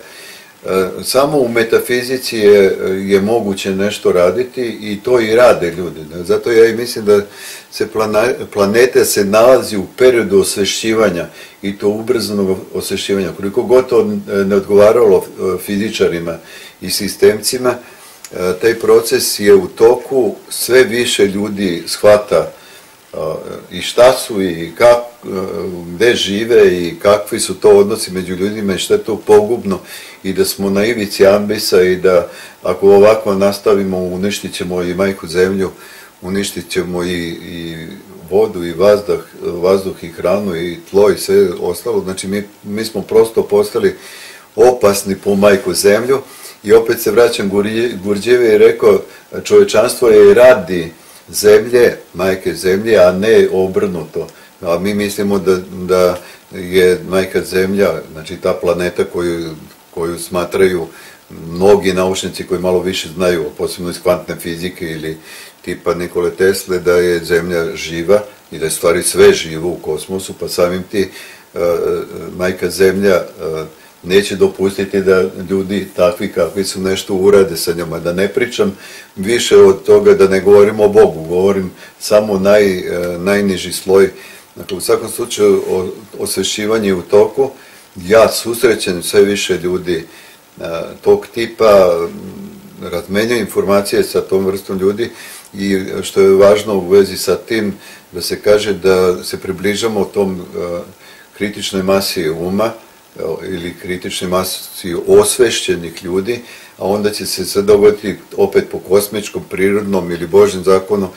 E, samo u metafizici je, je moguće nešto raditi i to i rade ljudi. Zato ja i mislim da se planeta se nalazi u periodu osvešćivanja i to ubrzanog osvešćivanja. Koliko god to ne odgovaralo e, fizičarima i sistemcima, e, taj proces je u toku, sve više ljudi shvata i šta su i kak, gde žive i kakvi su to odnosi među ljudima i šta je to pogubno i da smo na ivici ambisa i da ako ovako nastavimo uništit ćemo i majku zemlju, uništit ćemo i, i vodu i vazduh, vazduh i hranu i tlo i sve ostalo. Znači mi, mi smo prosto postali opasni po majku zemlju i opet se vraćam Gurđeve i rekao čovečanstvo je radi zemlje, majke zemlje, a ne obrnuto. A mi mislimo da, da je majka zemlja, znači ta planeta koju, koju smatraju mnogi naučnici koji malo više znaju, posebno iz kvantne fizike ili tipa Nikole Tesle, da je zemlja živa i da je stvari sve živo u kosmosu, pa samim ti majka zemlja uh, neće dopustiti da ljudi takvi kakvi su nešto urade sa njoma. Da ne pričam više od toga da ne govorim o Bogu, govorim samo naj, e, najniži sloj. Dakle, u svakom slučaju osvešćivanje u toku, ja susrećem sve više ljudi e, tog tipa, razmenjaju informacije sa tom vrstom ljudi i što je važno u vezi sa tim da se kaže da se približamo tom e, kritičnoj masi uma, ili kritičnoj masi osvešćenih ljudi, a onda će se sad dogoditi opet po kosmičkom, prirodnom ili Božjem zakonu,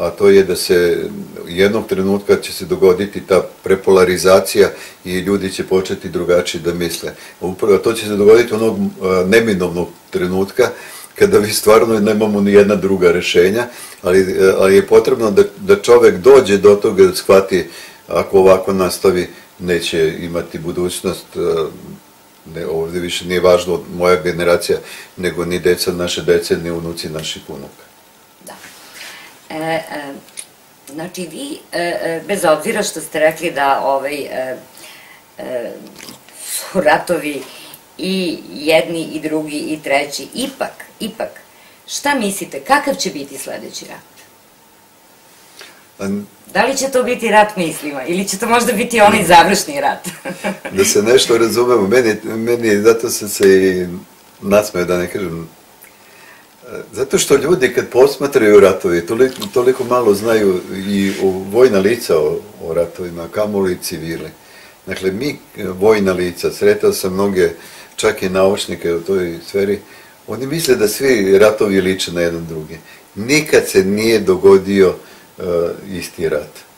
a to je da se jednog trenutka će se dogoditi ta prepolarizacija i ljudi će početi drugačije da misle. Upravo to će se dogoditi onog neminovnog trenutka kada vi stvarno nemamo ni jedna druga rešenja, ali, ali je potrebno da, da čovek dođe do toga da shvati ako ovako nastavi neće imati budućnost, ne, ovdje više nije važno moja generacija, nego ni deca naše dece, ni unuci naših unuka. E, e, znači, vi, e, e, bez obzira što ste rekli da ovaj, su ratovi i jedni, i drugi, i treći, ipak, ipak, šta mislite, kakav će biti sledeći rat? Da li će to biti rat mislima ili će to možda biti onaj završni rat? da se nešto razumemo, meni, meni zato sam se i nasmeo da ne kažem Zato što ljudi kad posmatraju ratovi, toliko, toliko malo znaju i o vojna lica o, o ratovima, kamoli civili. Dakle, mi vojna lica, sretao sam mnoge, čak i naučnike u toj sferi, oni misle da svi ratovi liče na jedan drugi. Nikad se nije dogodio uh, isti rat.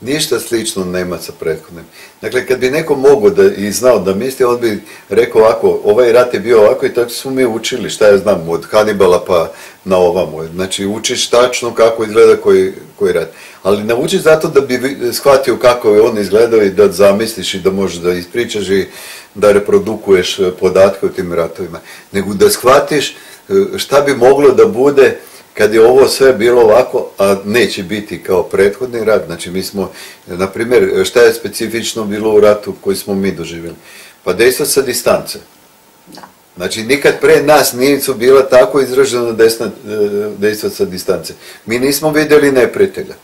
Ništa slično nema sa prethodnim. Dakle, kad bi neko mogao da, i znao da misli, on bi rekao ovako, ovaj rat je bio ovako i tako smo mi učili, šta ja znam, od Hanibala pa na ovamo. Znači, učiš tačno kako izgleda koji, koji rat. Ali naučiš zato da bi shvatio kako je on izgledao i da zamisliš i da možeš da ispričaš i da reprodukuješ podatke o tim ratovima. Nego da shvatiš uh, šta bi moglo da bude kad je ovo sve bilo ovako, a neće biti kao prethodni rat, znači mi smo, na primjer, šta je specifično bilo u ratu koji smo mi doživjeli? Pa dejstvo sa distance. Da. Znači, nikad pre nas nije su bila tako izražena desna, e, dejstva sa distance. Mi nismo vidjeli neprijatelja.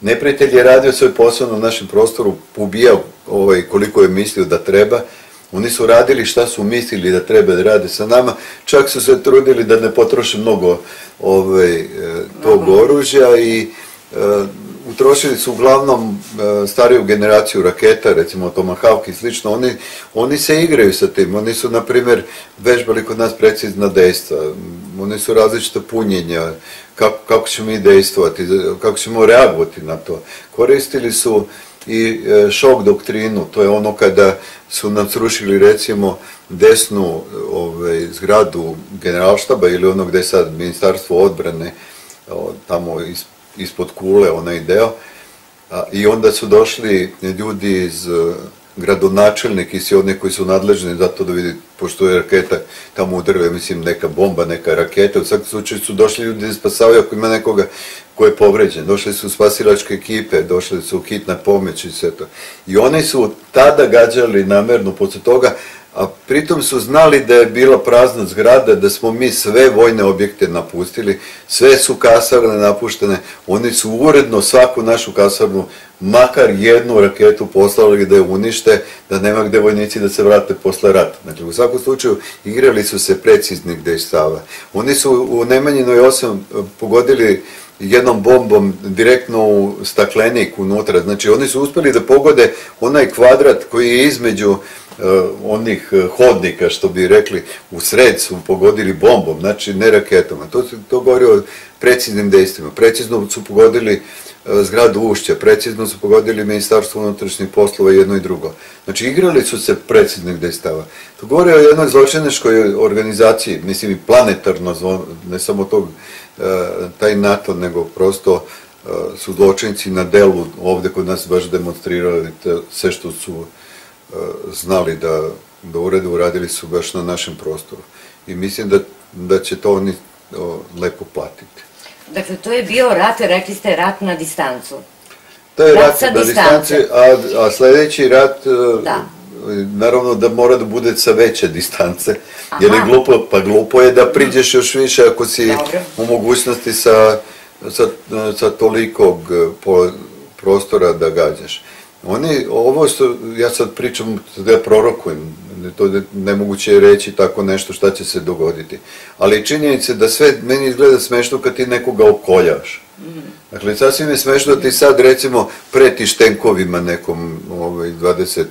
Neprijatelj je radio svoj posao na našem prostoru, ubijao ovaj, koliko je mislio da treba, oni su radili šta su mislili da treba da rade sa nama, čak su se trudili da ne potroše mnogo ovaj, e, tog oružja i e, utrošili su uglavnom e, stariju generaciju raketa, recimo Tomahawk i slično, oni, oni se igraju sa tim, oni su, na primjer, vežbali kod nas precizna dejstva, oni su različita punjenja, kako, kako ćemo mi dejstvovati, kako ćemo reagovati na to. Koristili su i e, šok doktrinu, to je ono kada su nam srušili recimo desnu ovaj, zgradu generalštaba ili ono gde je sad ministarstvo odbrane, tamo ispod kule, onaj deo, i onda su došli ljudi iz gradonačelnik i svi oni koji su nadležni za to da vidi, pošto je raketa tamo u drve, mislim, neka bomba, neka raketa, u svakom slučaju su došli ljudi da spasavaju ako ima nekoga ko je povređen. Došli su spasilačke ekipe, došli su hitna pomoć i sve to. I oni su tada gađali namerno posle toga, a pritom su znali da je bila prazna zgrada, da smo mi sve vojne objekte napustili, sve su kasarne napuštene, oni su uredno svaku našu kasarnu, makar jednu raketu poslali da je unište, da nema gde vojnici da se vrate posle rata. Znači, u svakom slučaju, igrali su se preciznih dejstava. Oni su u Nemanjinoj 8 pogodili jednom bombom direktno u staklenik unutra. Znači, oni su uspeli da pogode onaj kvadrat koji je između onih uh, hodnika, što bi rekli, u sred su pogodili bombom, znači ne raketama. To, to govori o preciznim dejstvima. Precizno su pogodili uh, zgradu Ušća, precizno su pogodili ministarstvo unutrašnjih poslova jedno i drugo. Znači, igrali su se preciznih dejstava. To govori o jednoj zločinačkoj organizaciji, mislim i planetarno, ne samo tog E, taj NATO, nego prosto e, su zločinci na delu ovde kod nas baš demonstrirali sve što su e, znali da, da urede, uradili su baš na našem prostoru. I mislim da, da će to oni o, lepo platiti. Dakle, to je bio rat, rekli ste, rat na distancu. To je rat, rat na distanci, a, a sledeći rat da naravno da mora da bude sa veće distance, Aha. jer je glupo, pa glupo je da priđeš još više ako si Dobre. u mogućnosti sa, sa, sa tolikog eh, po, prostora da gađaš. Oni, ovo što ja sad pričam, da ja prorokujem, to nemoguće je reći tako nešto šta će se dogoditi. Ali činjenica da sve meni izgleda smešno kad ti nekoga okoljaš. Mm. Dakle, sasvim je smešno da ti sad recimo pretiš tenkovima nekom ovaj, 20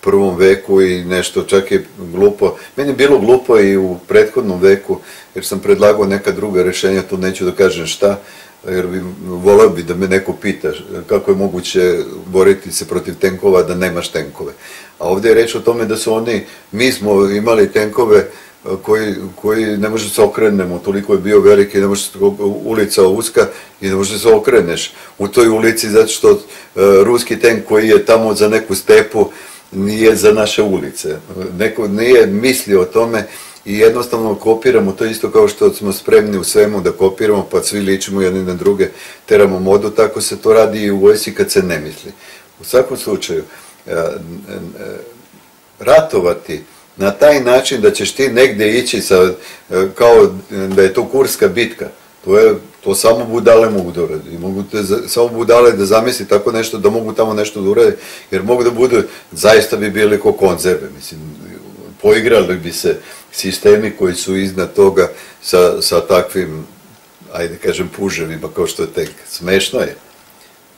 prvom veku i nešto čak je glupo. Meni je bilo glupo i u prethodnom veku, jer sam predlagao neka druga rešenja, tu neću da kažem šta, jer bi, voleo bi da me neko pita kako je moguće boriti se protiv tenkova da nemaš tenkove. A ovde je reč o tome da su oni, mi smo imali tenkove koji, koji ne može se okrenemo, toliko je bio veliki, ne može ulica uska i ne može se okreneš u toj ulici zato što uh, ruski tenk koji je tamo za neku stepu nije za naše ulice. Neko nije mislio o tome i jednostavno kopiramo, to isto kao što smo spremni u svemu da kopiramo, pa svi ličimo jedni na druge, teramo modu, tako se to radi i u vojsi kad se ne misli. U svakom slučaju, e, e, ratovati na taj način da ćeš ti negde ići sa, e, kao da je to kurska bitka, to je To samo budale mogu da urade. I mogu te, samo budale da zamisli tako nešto, da mogu tamo nešto da urade, jer mogu da budu, zaista bi bili ko konzerve, mislim, poigrali bi se sistemi koji su iznad toga sa, sa takvim, ajde kažem, puževima, kao što je tek. Smešno je.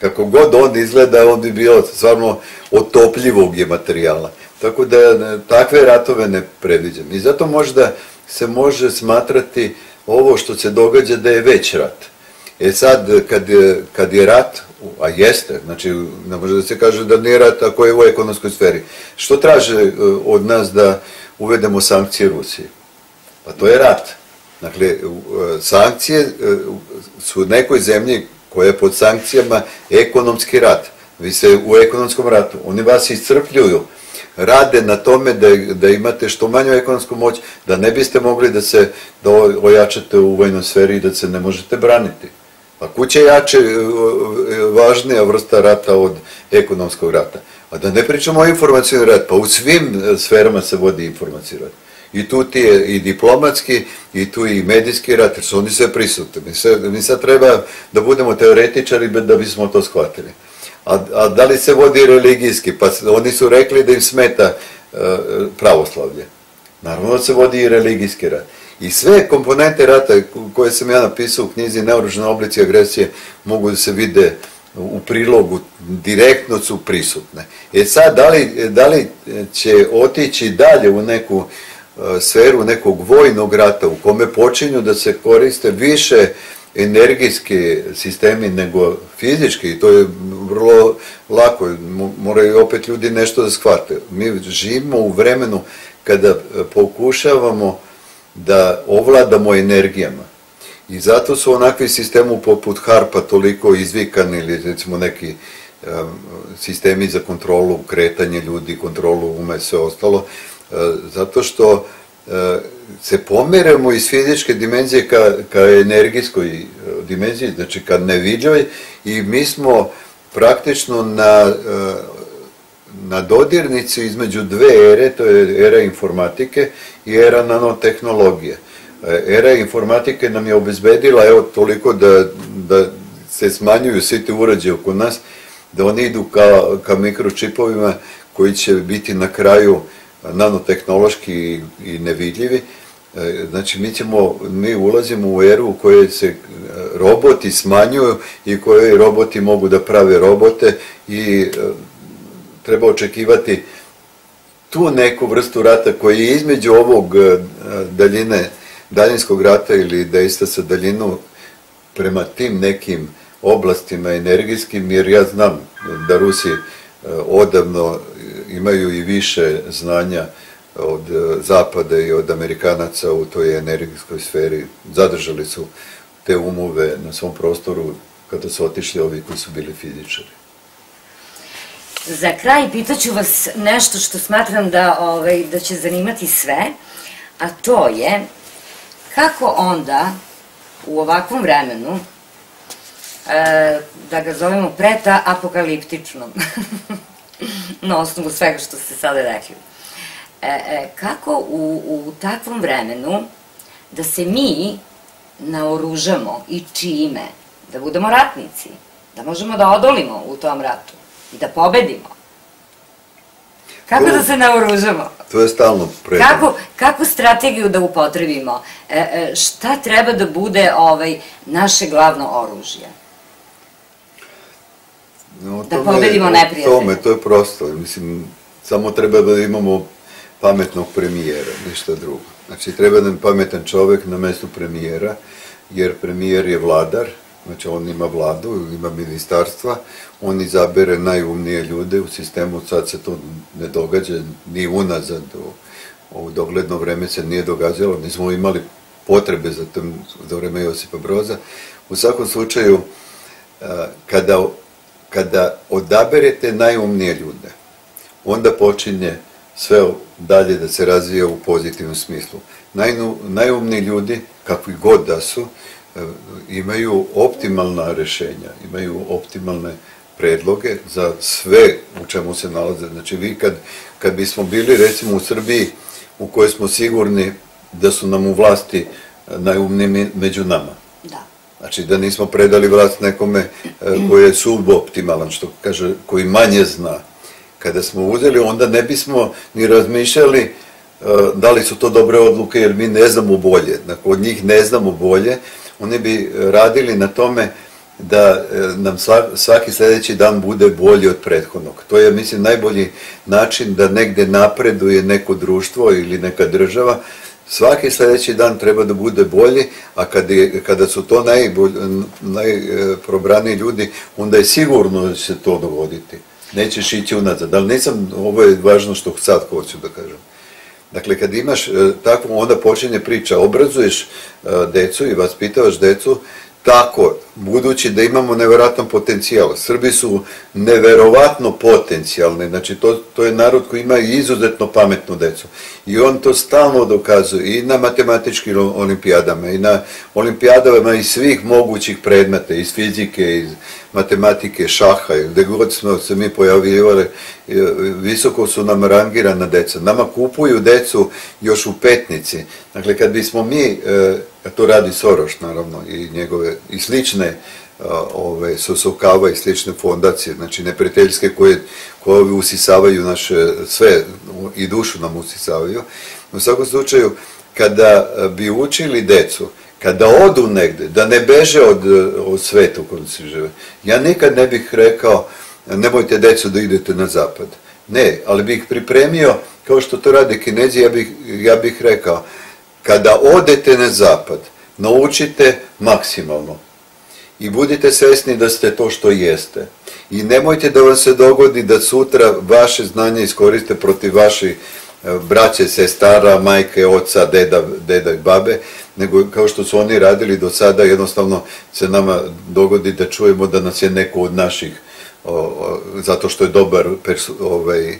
Kako god on izgleda, on bi bio stvarno otopljivog je materijala. Tako da takve ratove ne predviđam. I zato možda se može smatrati ovo što se događa da je već rat. E sad, kad je, kad je rat, a jeste, znači ne može da se kaže da nije rat ako je u ekonomskoj sferi, što traže e, od nas da uvedemo sankcije Rusije? Pa to je rat. Dakle, e, sankcije e, su u nekoj zemlji koja je pod sankcijama ekonomski rat. Vi se u ekonomskom ratu, oni vas iscrpljuju, rade na tome da, da imate što manju ekonomsku moć, da ne biste mogli da se da ojačate u vojnoj sferi i da se ne možete braniti. Pa kuće jače, e, važnija vrsta rata od ekonomskog rata. A da ne pričamo o informacijnom ratu, pa u svim e, sferama se vodi informacijni rat. I tu ti je i diplomatski, i tu i medijski rat, jer su oni sve prisutni. Mi, sve, mi sad treba da budemo teoretičari da bismo to shvatili. A, a da li se vodi religijski? Pa oni su rekli da im smeta uh, pravoslavlje. Naravno da se vodi i religijski rat. I sve komponente rata koje sam ja napisao u knjizi Neoružene oblici agresije mogu da se vide u prilogu, direktno su prisutne. E sad, da li, da li će otići dalje u neku uh, sferu nekog vojnog rata u kome počinju da se koriste više energijski sistemi nego fizički i to je vrlo lako, moraju opet ljudi nešto da shvate. Mi živimo u vremenu kada pokušavamo da ovladamo energijama. I zato su onakvi sistemu poput Harpa toliko izvikani ili recimo neki sistemi za kontrolu kretanje ljudi, kontrolu ume sve ostalo, uh, zato što uh, se pomeramo iz fizičke dimenzije ka, ka energijskoj uh, dimenziji, znači ka neviđoj i mi smo praktično na, na dodirnici između dve ere, to je era informatike i era nanotehnologije. Era informatike nam je obezbedila, evo, toliko da, da se smanjuju svi ti uređaje oko nas, da oni idu ka, ka mikročipovima koji će biti na kraju nanotehnološki i, i nevidljivi. E, znači, mi ćemo, mi ulazimo u eru u kojoj se e, roboti smanjuju i koje roboti mogu da prave robote i e, treba očekivati tu neku vrstu rata koji je između ovog daljine daljinskog rata ili dejstva sa daljinu prema tim nekim oblastima energijskim, jer ja znam da Rusi e, odavno imaju i više znanja od e, Zapada i od Amerikanaca u toj energijskoj sferi. Zadržali su te umove na svom prostoru kada su otišli ovi koji su bili fizičari. Za kraj pitaću vas nešto što smatram da, ovaj, da će zanimati sve, a to je kako onda u ovakvom vremenu e, da ga zovemo preta apokaliptičnom [LAUGHS] na osnovu svega što ste sada rekli. E, e, kako u, u takvom vremenu da se mi naoružamo i čime, da budemo ratnici, da možemo da odolimo u tom ratu i da pobedimo. Kako da se naoružamo? To je stalno predano. Kako, kako strategiju da upotrebimo? E, e, šta treba da bude ovaj, naše glavno oružje? No, da pobedimo neprijatelja. Tome, to je prosto. Mislim, samo treba da imamo pametnog premijera, ništa drugo. Znači, treba nam pametan čovek na mestu premijera, jer premijer je vladar, znači on ima vladu, ima ministarstva, on izabere najumnije ljude u sistemu, sad se to ne događa ni unazad, u, u dogledno vreme se nije događalo, nismo imali potrebe za, tom, za vreme Josipa Broza. U svakom slučaju, kada, kada odaberete najumnije ljude, onda počinje sve dalje da se razvija u pozitivnom smislu. Najnu, najumniji ljudi, kakvi god da su, imaju optimalna rešenja, imaju optimalne predloge za sve u čemu se nalaze. Znači vi kad, kad bismo bili recimo u Srbiji u kojoj smo sigurni da su nam u vlasti najumniji među nama. Da. Znači da nismo predali vlast nekome e, koji je suboptimalan, što kaže, koji manje zna. Kada smo uzeli, onda ne bismo ni razmišljali e, da li su to dobre odluke, jer mi ne znamo bolje. Dakle, od njih ne znamo bolje, oni bi radili na tome da e, nam svaki sledeći dan bude bolji od prethodnog. To je, mislim, najbolji način da negde napreduje neko društvo ili neka država. Svaki sledeći dan treba da bude bolji, a kada, je, kada su to najprobraniji ljudi, onda je sigurno da će se to dogoditi. Nećeš ići unazad. Ali nisam, ovo je važno što sad hoću da kažem. Dakle, kad imaš e, takvu, onda počinje priča, obrazuješ e, decu i vaspitavaš decu tako, budući da imamo neverovatan potencijal. Srbi su neverovatno potencijalni, znači to, to je narod koji ima izuzetno pametnu decu. I on to stalno dokazuje i na matematičkim olimpijadama, i na olimpijadama iz svih mogućih predmeta, iz fizike, iz matematike, šaha, gde god smo se mi pojavljivali, visoko su nam rangirana deca. Nama kupuju decu još u petnici. Dakle, kad bismo mi, a to radi Soroš naravno i njegove, i slične ove, Sosokava i slične fondacije, znači neprijateljske koje, koje usisavaju naše sve i dušu nam usisavaju. U svakom slučaju, kada bi učili decu, kada odu negde, da ne beže od, od sveta u kojem se žive, ja nikad ne bih rekao, nemojte decu da idete na zapad. Ne, ali bih pripremio, kao što to rade kinezi, ja bih, ja bih rekao, kada odete na zapad, naučite maksimalno i budite svesni da ste to što jeste. I nemojte da vam se dogodi da sutra vaše znanje iskoriste protiv vaših e, braće, sestara, majke, oca, deda, deda i babe, nego kao što su oni radili do sada, jednostavno se nama dogodi da čujemo da nas je neko od naših, zato što je dobar ovaj, o,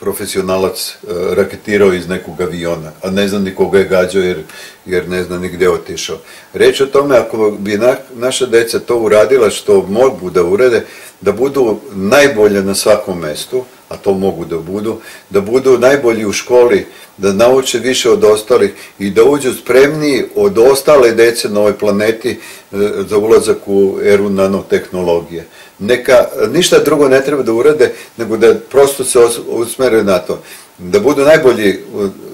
profesionalac e, raketirao iz nekog aviona, a ne zna ni koga je gađao jer, jer ne zna ni gde otišao. Reč o tome, ako bi na, naša deca to uradila što mogu da urede, da budu najbolje na svakom mestu, a to mogu da budu, da budu najbolji u školi, da nauče više od ostalih i da uđu spremniji od ostale dece na ovoj planeti e, za ulazak u eru nanotehnologije. Neka, ništa drugo ne treba da urade, nego da prosto se usmere na to. Da budu najbolji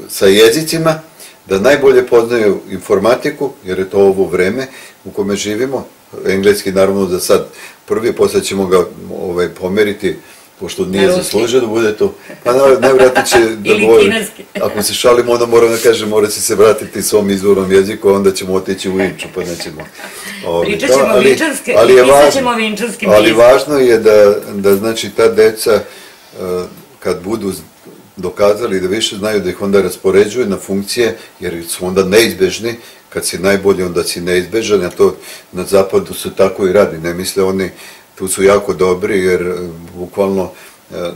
sa jezicima, da najbolje poznaju informatiku, jer je to ovo vreme u kome živimo, engleski naravno za sad prvi, posle ćemo ga ovaj, pomeriti pošto nije zaslužio da bude to, pa najvratno će [LAUGHS] da govori, [LAUGHS] ako se šalimo, onda moram da kažem, mora se se vratiti svom izvornom jeziku, onda ćemo otići u Inču, pa nećemo... Ovaj, Pričat ćemo ali, vinčarske, ali je važno, Ali važno je da, da znači, ta deca, eh, kad budu dokazali da više znaju da ih onda raspoređuju na funkcije, jer su onda neizbežni, kad si najbolji, onda si neizbežan, a to na zapadu se tako i radi, ne misle oni tu su jako dobri jer e, bukvalno e,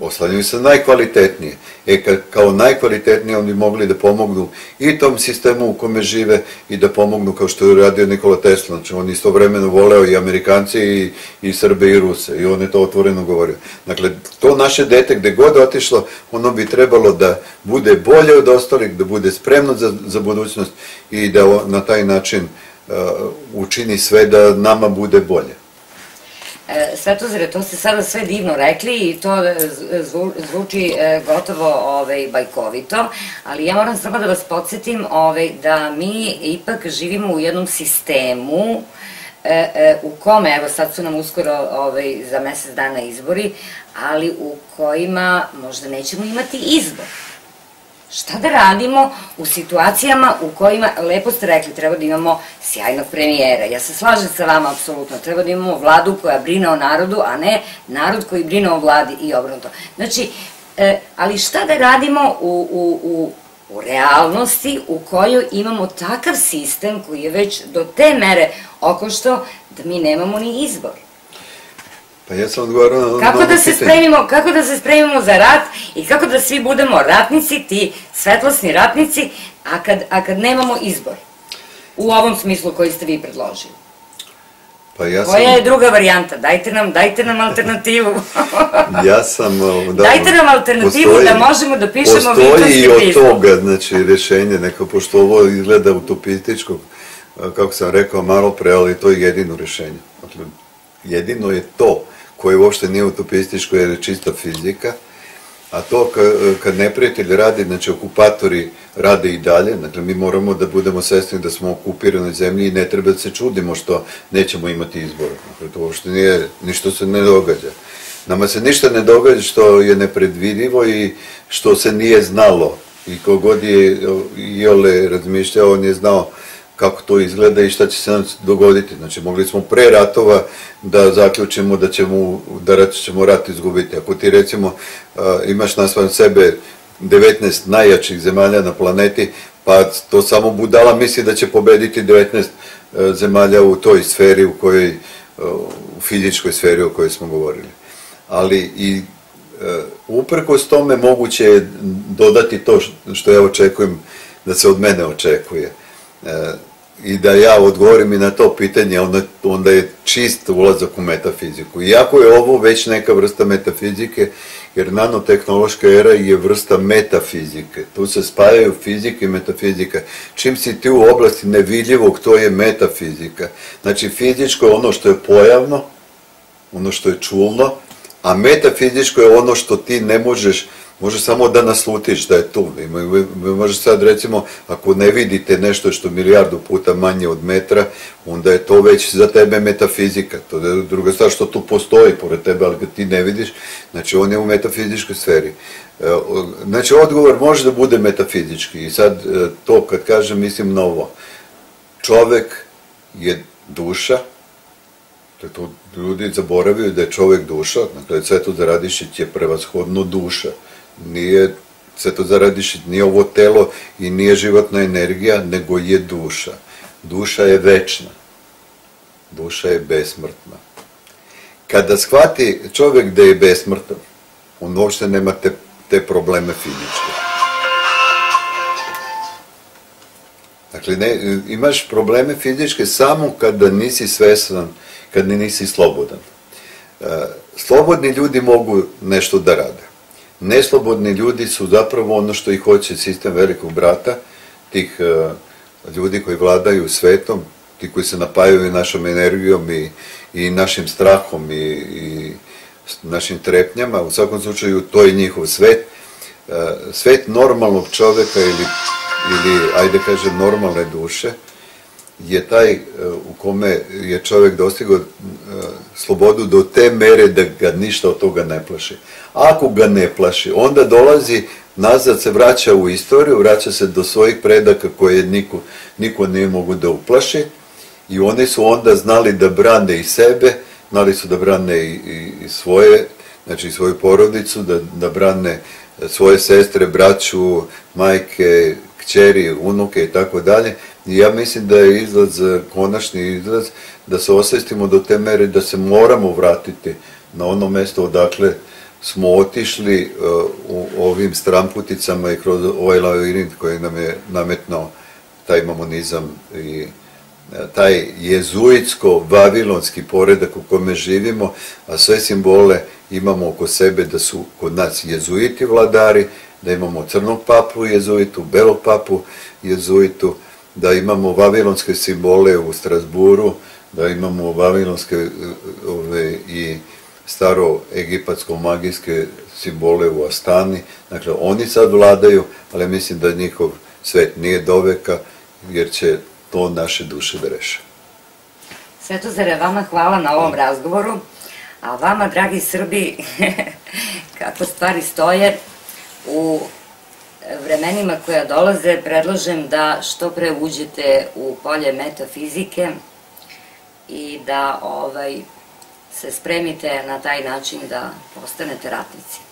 oslanjaju se najkvalitetnije. E, kao najkvalitetnije oni mogli da pomognu i tom sistemu u kome žive i da pomognu kao što je radio Nikola Tesla. Znači, on istovremeno voleo i Amerikanci i, i Srbe i Ruse i on je to otvoreno govorio. Dakle, to naše dete gde god otišlo, ono bi trebalo da bude bolje od ostalih, da bude spremno za, za budućnost i da na taj način uh, učini sve da nama bude bolje. E, Svetozare, to ste sada sve divno rekli i to e, zvuči e, gotovo ovaj, bajkovito, ali ja moram samo da vas podsjetim ovaj, da mi ipak živimo u jednom sistemu u kome, evo sad su nam uskoro ovaj, za mesec dana izbori, ali u kojima možda nećemo imati izbor. Šta da radimo u situacijama u kojima, lepo ste rekli, treba da imamo sjajnog premijera. Ja se slažem sa vama, apsolutno. Treba da imamo vladu koja brine o narodu, a ne narod koji brine o vladi i obrnuto. Znači, e, ali šta da radimo u, u, u, u realnosti u kojoj imamo takav sistem koji je već do te mere okošto da mi nemamo ni izbor. Pa ja sam odgovarao na kako da se spremimo, kako da se spremimo za rat i kako da svi budemo ratnici, ti svetlosni ratnici, a kad, a kad nemamo izbor. U ovom smislu koji ste vi predložili. Pa ja sam... Koja je druga varijanta? Dajte nam, dajte nam alternativu. [LAUGHS] ja sam... [LAUGHS] Da, dajte nam alternativu postoji, da možemo da pišemo Postoji i od toga, znači, rešenje, neko, pošto ovo izgleda utopističko, kako sam rekao malo pre, ali to je jedino rešenje. Dakle, jedino je to koje uopšte nije utopističko jer je čista fizika, a to kad neprijatelj radi, znači okupatori rade i dalje, dakle mi moramo da budemo svesni da smo okupiranoj zemlji i ne treba da se čudimo što nećemo imati izbora. Dakle, to uopšte nije, ništa se ne događa. Nama se ništa ne događa što je nepredvidivo i što se nije znalo. I kogod je Iole razmišljao, on je znao kako to izgleda i šta će se nam dogoditi. Znači, mogli smo pre ratova da zaključimo da ćemo, da rat, ćemo rat izgubiti. Ako ti recimo imaš nasvan sebe 19 najjačih zemalja na planeti, pa to samo budala misli da će pobediti 19 zemalja u toj sferi u kojoj, u fizičkoj sferi o kojoj smo govorili. Ali i uprkos tome moguće je dodati to što ja očekujem da se od mene očekuje i da ja odgovorim i na to pitanje, onda, onda je čist ulazak u metafiziku. Iako je ovo već neka vrsta metafizike, jer nanotehnološka era je vrsta metafizike. Tu se spajaju fizika i metafizika. Čim si ti u oblasti nevidljivog, to je metafizika. Znači, fizičko je ono što je pojavno, ono što je čulno, a metafizičko je ono što ti ne možeš može samo da naslutiš da je tu. Može sad recimo, ako ne vidite nešto što milijardu puta manje od metra, onda je to već za tebe metafizika. To je druga stvar što tu postoji pored tebe, ali ti ne vidiš, znači on je u metafizičkoj sferi. E, znači odgovor može da bude metafizički i sad e, to kad kažem mislim na ovo. Čovek je duša, to je to ljudi zaboravljaju da je čovek duša, dakle Sveto Zaradišić je prevashodno duša nije Sveto Zaradišić, nije ovo telo i nije životna energija, nego je duša. Duša je večna. Duša je besmrtna. Kada shvati čovjek da je besmrtan, on uopšte nema te, te probleme fizičke. Dakle, ne, imaš probleme fizičke samo kada nisi svesan, kad nisi slobodan. E, slobodni ljudi mogu nešto da rade neslobodni ljudi su zapravo ono što ih hoće sistem velikog brata, tih uh, ljudi koji vladaju svetom, ti koji se napajaju našom energijom i, i našim strahom i, i našim trepnjama, u svakom slučaju to je njihov svet. Uh, svet normalnog čoveka ili, ili ajde kažem, normalne duše, je taj u kome je čovjek dostigao slobodu do te mere da ga ništa od toga ne plaši. Ako ga ne plaši, onda dolazi nazad, se vraća u istoriju, vraća se do svojih predaka koje niko, niko ne mogu da uplaši i oni su onda znali da brane i sebe, znali su da brane i, i, i svoje, znači svoju porodicu, da, da brane svoje sestre, braću, majke, kćeri, unuke i tako dalje. Ja mislim da je izlaz, konačni izlaz, da se osvestimo do te mere da se moramo vratiti na ono mesto odakle smo otišli uh, u ovim stramputicama i kroz ovaj lavirint koji nam je nametnao taj mamonizam i uh, taj jezuitsko-vavilonski poredak u kome živimo, a sve simbole imamo oko sebe da su kod nas jezuiti vladari, da imamo crnog papu jezuitu, belog papu jezuitu, da imamo vavilonske simbole u Strasburu, da imamo vavilonske ove, i staro-egipatsko-magijske simbole u Astani. Dakle, oni sad vladaju, ali mislim da njihov svet nije doveka, jer će to naše duše da reše. Svetozare, vama hvala na ovom razgovoru, a vama, dragi Srbi, [LAUGHS] kako stvari stoje, u vremenima koja dolaze predlažem da što pre uđete u polje metafizike i da ovaj, se spremite na taj način da postanete ratnici.